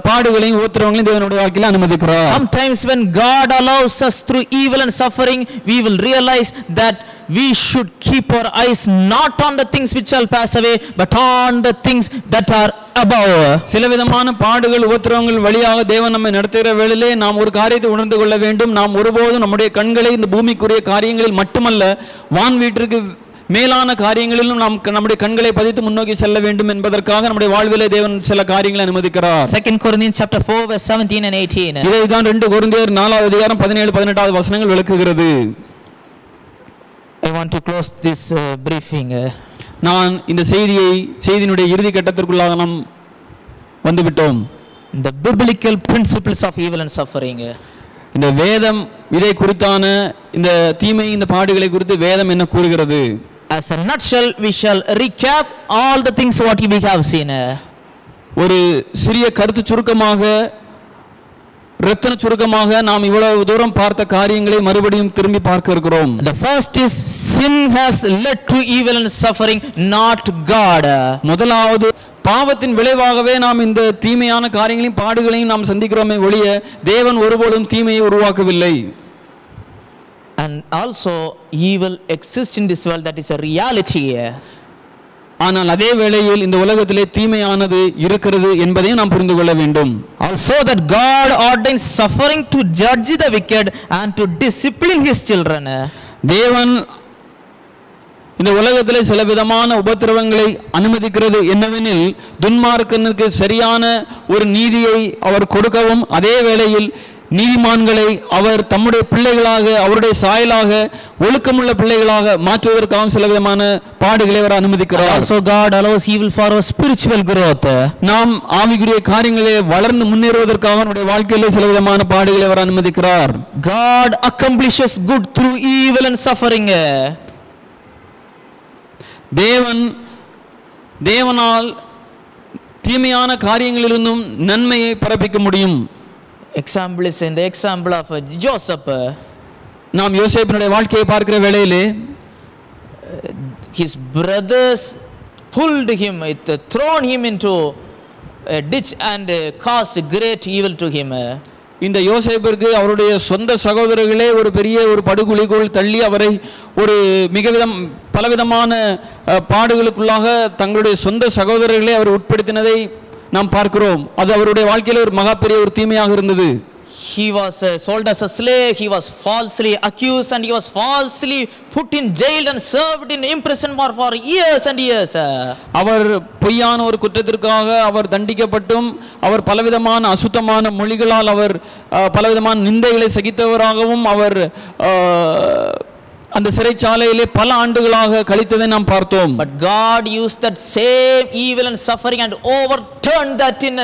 பாடுகளையும் உத்தரவுகளையும் தேவனுடைய வாழ்க்கையில் அனுமதிக்கிறோம். Sometimes when God allows us through evil and suffering, we will realize that we should keep our eyes not on the things which shall pass away, but on the things that are above. சில விதமான பாடுகள் உபத்திரவங்கள் வழியாக தேவன் நம்மை நடத்துகிற வேளையிலே நாம் ஒரு காரியத்தை உணர்ந்து கொள்ள வேண்டும் நாம் ஒருபோதும் நம்முடைய கண்களை இந்த பூமிக்குரிய காரியங்களில் மட்டுமல்ல வான் வீட்டிற்கு மேலான காரியங்களிலும் நாம் நம்முடைய கண்களை பதித்து முன்னோக்கி செல்ல வேண்டும் என்பதற்காக நம்முடைய வாழ்விலே தேவன் சில காரியங்களை அனுமதிக்கிறார் Second Corinthians chapter 4 verse 17 and 18. இதை தான் ரெண்டு கொரிந்தியர் நாலாவது அதிகாரம் பதினேழு பதினெட்டாவது வசனங்கள் விளக்குகிறது want to close this uh, briefing. uh, நான் இந்த செய்தியை செய்தியினுடைய இறுதி கட்டத்திற்குள்ளாக நாம் வந்துவிட்டோம் the biblical principles of evil and suffering. uh, இந்த வேதம் இதை குறித்தான இந்த தீமை இந்த பாடுகளை குறித்து வேதம் என்ன கூறுகிறது As a nutshell, we shall recap all the things what we have seen. uh. ஒரு சிறிய கருத்து சுருக்கமாக ரத்தன சுருக்கமாக நாம் இவ்வளவு தூரம் பார்த்த காரியங்களை மறுபடியும் திரும்பி பார்க்க இருக்கிறோம் The first is sin has led to evil and suffering, not God. முதலாவது பாவத்தின் விளைவாகவே நாம் இந்த தீமையான காரியங்களையும் பாடுகளையும் நாம் சந்திக்கிறோமே ஒழிய தேவன் ஒருபோதும் தீமையை உருவாக்கவில்லை And also, evil exists in this world, that is a reality. ஆனால் அதே வேளையில் இந்த உலகத்திலே தீமையானது இருக்கிறது என்பதையும் நாம் புரிந்து கொள்ள வேண்டும் Also, that God ordains suffering to judge the wicked and to discipline his children. தேவன் இந்த உலகத்திலே சில விதமான உபத்திரவங்களை அனுமதிக்கிறது என்னவெனில் துன்மார்க்கனுக்கு சரியான ஒரு நீதியை அவர் கொடுக்கவும் அதே வேளையில் நீதிமான்களை அவர் தம்முடைய பிள்ளைகளாக அவருடைய சாயலாக ஒழுக்கமுள்ள பிள்ளைகளாக மாற்றுவதற்காகவும் சில விதமான பாடுகளை அவர் அனுமதிக்கிறார் also, God allows evil for our spiritual growth. நாம் ஆவிக்குரிய காரியங்களிலே வளர்ந்து முன்னேறுவதற்காக நம்முடைய வாழ்க்கையிலே சில விதமான பாடுகளை அவர் அனுமதிக்கிறார் God accomplishes good through evil and suffering. தேவன் தேவனால் தீமையான காரியங்களிலிருந்தும் நன்மையை பிறப்பிக்க முடியும் In the example of uh, Joseph. நாம் யோசேப்பினுடைய வாழ்க்கையை பார்க்கிற வேளையிலே pulled him, it, uh, thrown him into a ditch and uh, caused great evil to him. இந்த யோசேப்பிற்கு அவருடைய சொந்த சகோதரர்களே ஒரு பெரிய ஒரு படுகொலிக்குள் தள்ளி அவரை ஒரு மிகவிதம் பலவிதமான பாடுகளுக்குள்ளாக தங்களுடைய சொந்த சகோதரர்களே அவர் உட்படுத்தினதை நாம் பார்க்கிறோம் அது அவருடைய வாழ்க்கையில ஒரு மகா பெரிய ஒரு தீமையாக இருந்தது He was uh, sold as a slave, he was falsely accused, and he was falsely put in jail and served in imprisonment for years and years. அவர் பொய்யான ஒரு குற்றத்திற்காக அவர் தண்டிக்கப்பட்டும் அவர் பலவிதமான அசுத்தமான மொழிகளால் அவர் பலவிதமான நிந்தைகளை சகித்தவராகவும் அவர் அந்த சிறைச்சாலையிலே பல ஆண்டுகளாக கழித்ததை நாம் பார்த்தோம் but God use that same evil and suffering and overturn that in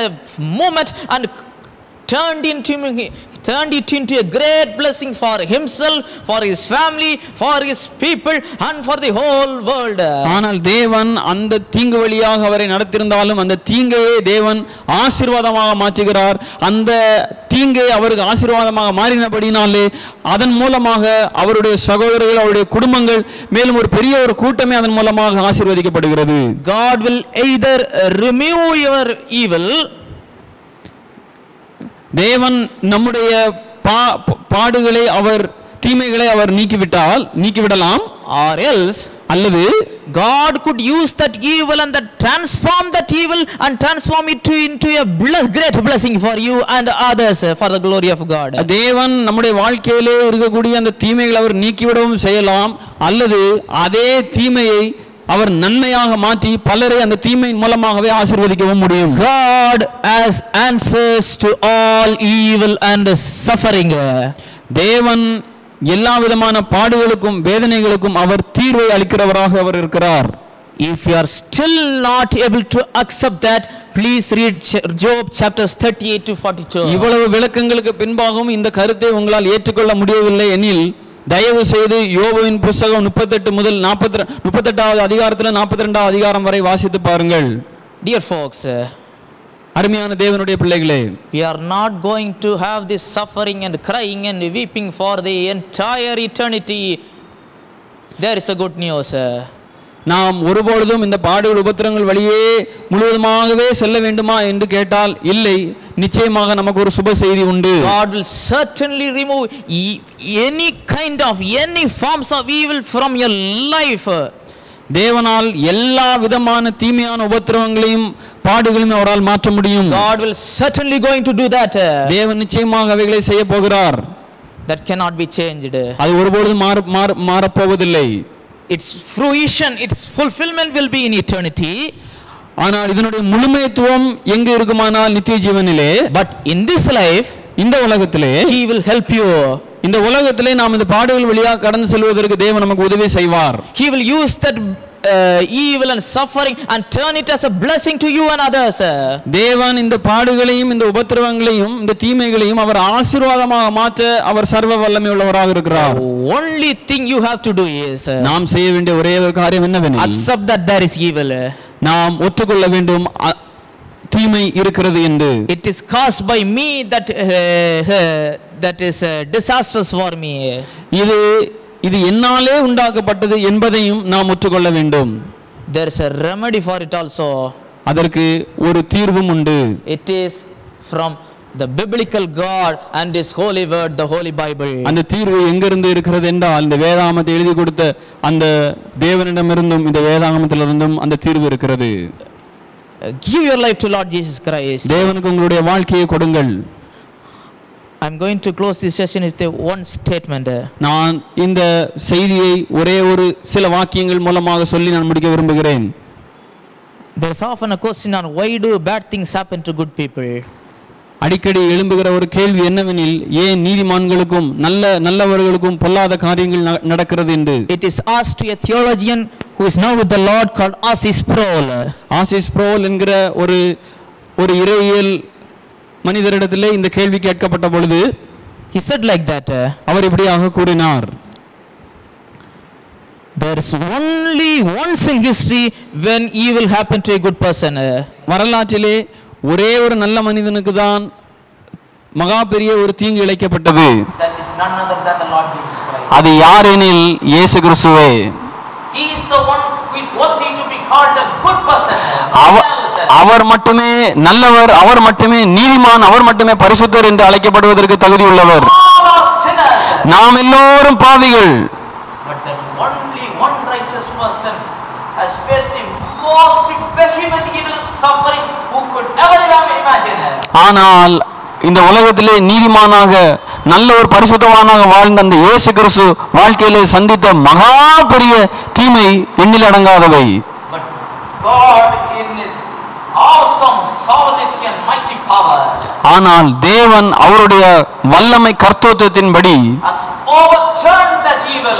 moment and turned into turned it into a great blessing for himself, for his family, for his people, and for the whole world. ஆனால் தேவன் அந்த தீங்கு வழியாக அவரை நடத்தியிருந்தாலும் அந்த தீங்கையே தேவன் ஆசீர்வாதமாக மாற்றுகிறார் அந்த தீங்கை அவருக்கு ஆசீர்வாதமாக மாறினபடினாலே அதன் மூலமாக அவருடைய சகோதரர்கள் அவருடைய குடும்பங்கள் மேலும் ஒரு பெரிய ஒரு கூட்டமே அதன் மூலமாக ஆசீர்வதிக்கப்படுகிறது God will either remove your evil தேவன் நம்முடைய பா பாடுகளை அவர் தீமைகளை அவர் நீக்கிவிட்டால் நீக்கிவிடலாம் or else அல்லது God could use that evil and that transform that evil and transform it to, into a bless, great blessing for you and others uh, for the glory of God. தேவன் நம்முடைய வாழ்க்கையிலே இருக்கக்கூடிய அந்த தீமைகளை அவர் நீக்கிவிடவும் செய்யலாம் அல்லது அதே தீமையை அவர் நன்மையாக மாற்றி பலரை அந்த தீமையின் மூலமாகவே ஆசீர்வதிக்கவும் முடியும் God has answers to all evil and suffering. தேவன் எல்லா விதமான பாடுகளுக்கும் வேதனைகளுக்கும் அவர் தீர்வை அளிக்கிறவராக அவர் இருக்கிறார் If you are still not able to accept that, please read Ch- Job chapters 38 to 42. இவ்வளவு விளக்கங்களுக்கு பின்பாகவும் இந்த கருத்தை உங்களால் ஏற்றுக்கொள்ள முடியவில்லை எனில் தயவு செய்து யோபுவின் புஸ்தகம் முப்பத்தெட்டு முதல் நாற்பத்தி முப்பத்தெட்டாவது அதிகாரத்தில் நாற்பத்தி ரெண்டாவது அதிகாரம் வரை வாசித்து பாருங்கள் folks, uh, அருமையான தேவனுடைய பிள்ளைகளே we are not going to have this suffering and crying and weeping for the entire eternity. There is a good news. நாம் ஒருபொழுதும் இந்த பாடுகள் உபத்திரங்கள் வழியே முழுவதுமாகவே செல்ல வேண்டுமா என்று கேட்டால் இல்லை நிச்சயமாக நமக்கு ஒரு சுப செய்தி உண்டு God will certainly remove e- any kind of, any forms of evil from your life. தேவனால் எல்லா விதமான தீமையான உபத்திரவங்களையும் பாடுகளையும் அவரால் மாற்ற முடியும் God will certainly going to do that. தேவன் நிச்சயமாக அவைகளை செய்ய போகிறார் That cannot be changed. அது ஒருபொழுதும் மாற மாற மாறப்போவதில்லை Its fruition, its fulfillment will be in eternity. ஆனால் இதனுடைய முழுமைத்துவம் எங்க இருக்குமானால் நித்திய ஜீவனிலே But in this life, இந்த உலகத்திலே He will help you. இந்த உலகத்திலே நாம் இந்த பாடுகள் வழியாக கடந்து செல்வதற்கு தேவன் நமக்கு உதவி செய்வார் He will use that uh, evil and suffering and turn it as a blessing to you and others. தேவன் இந்த பாடுகளையும் இந்த உபத்திரவங்களையும் இந்த தீமைகளையும் அவர் ஆசீர்வாதமாக மாற்ற அவர் சர்வ வல்லமை உள்ளவராக இருக்கிறார் Only thing you have to do is uh, நாம் செய்ய வேண்டிய ஒரே ஒரு காரியம் என்னவெனில் accept that there is evil. நாம் ஒத்துக்கொள்ள வேண்டும் தீமை இருக்கிறது என்று It is caused by me that uh, uh, that is uh, disastrous for me. இது இது என்னாலே உண்டாக்கப்பட்டது என்பதையும் நாம் ஒற்றுக்கொள்ள வேண்டும் There is a remedy for it also. அதற்கு ஒரு தீர்வும் உண்டு It is from the biblical God and His holy word, the Holy Bible. அந்த தீர்வு எங்கிருந்து இருக்கிறது என்றால் இந்த வேதாகமத்தை எழுதி கொடுத்த அந்த தேவனிடமிருந்தும் இந்த வேதாகமத்திலிருந்தும் அந்த தீர்வு இருக்கிறது Give your life to Lord Jesus Christ. தேவனுக்கு உங்களுடைய வாழ்க்கையை கொடுங்கள் I'm going to close this session with a one statement. Uh, நான் இந்த செய்தியை ஒரே ஒரு சில வாக்கியங்கள் மூலமாக சொல்லி நான் முடிக்க விரும்புகிறேன் There is often a question on why do bad things happen to good people? அடிக்கடி எழும்புகிற ஒரு கேள்வி என்னவெனில் ஏன் நீதிமான்களுக்கும் நல்ல நல்லவர்களுக்கும் பொல்லாத காரியங்கள் நடக்கிறது என்று It is asked to a theologian who is now with the Lord called Assis Sproul. Assis Sproul என்கிற ஒரு ஒரு இறையியல் மனிதரிடத்திலே இந்த கேள்வி கேட்கப்பட்ட பொழுது He said like that. uh, அவர் இப்படியாக கூறினார் There is only once in history when evil happened to a good person. Uh, வரலாற்றிலே ஒரே ஒரு நல்ல மனிதனுக்கு தான் மகா பெரிய ஒரு தீங்கு இழைக்கப்பட்டது That is none other than the Lord Jesus Christ. அது யாரெனில் இயேசு கிறிஸ்துவே He is the one who is worthy to be called a good person. அவ- அவர் மட்டுமே நல்லவர் அவர் மட்டுமே நீதிமான் அவர் மட்டுமே பரிசுத்தர் என்று அழைக்கப்படுவதற்கு are sinners. நாம் எல்லோரும் பாவிகள். ஆனால் இந்த உலகத்திலே நீதிமானாக நல்ல ஒரு பரிசுத்தவானாக வாழ்ந்த அந்த இயேசு கிறிஸ்து வாழ்க்கையிலே சந்தித்த மகா பெரிய தீமை எண்ணில் அடங்காதவை But God in His awesome sovereignty and mighty power ஆனால் தேவன் அவருடைய வல்லமை evil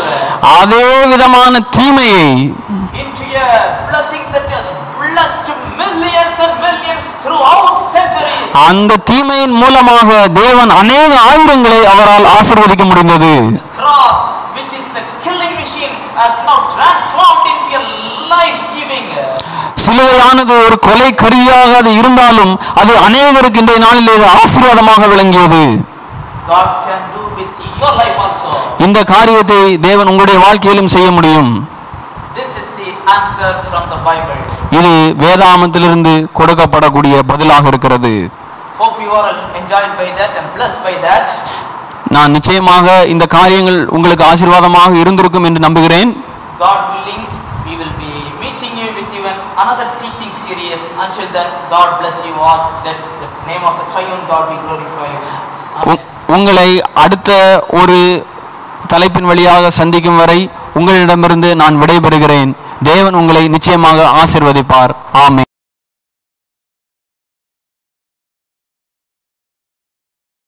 அதே விதமான தீமையை. அந்த தீமையின் மூலமாக தேவன் அநேக ஆயுதங்களை அவரால் ஆசீர்வதிக்க முடிந்தது cross, which is a killing machine, has now transformed into a life-giving. சிலுவையானது ஒரு கொலை கருவியாக அது இருந்தாலும் அது அநேகருக்கு இன்றைய நாளில் இது ஆசீர்வாதமாக விளங்கியது. இந்த காரியத்தை தேவன் உங்களுடைய வாழ்க்கையிலும் செய்ய முடியும். இது வேதாமத்திலிருந்து கொடுக்கப்படக்கூடிய பதிலாக இருக்கிறது. நான் நிச்சயமாக இந்த காரியங்கள் உங்களுக்கு ஆசீர்வாதமாக இருந்திருக்கும் என்று நம்புகிறேன் God willing, we will be meeting you with you in another teaching God bless you all. The name of the triune God be glorified. உங்களை அடுத்த ஒரு தலைப்பின் வழியாக சந்திக்கும் வரை உங்களிடமிருந்து நான் விடைபெறுகிறேன் தேவன் உங்களை நிச்சயமாக ஆசிர்வதிப்பார் ஆமே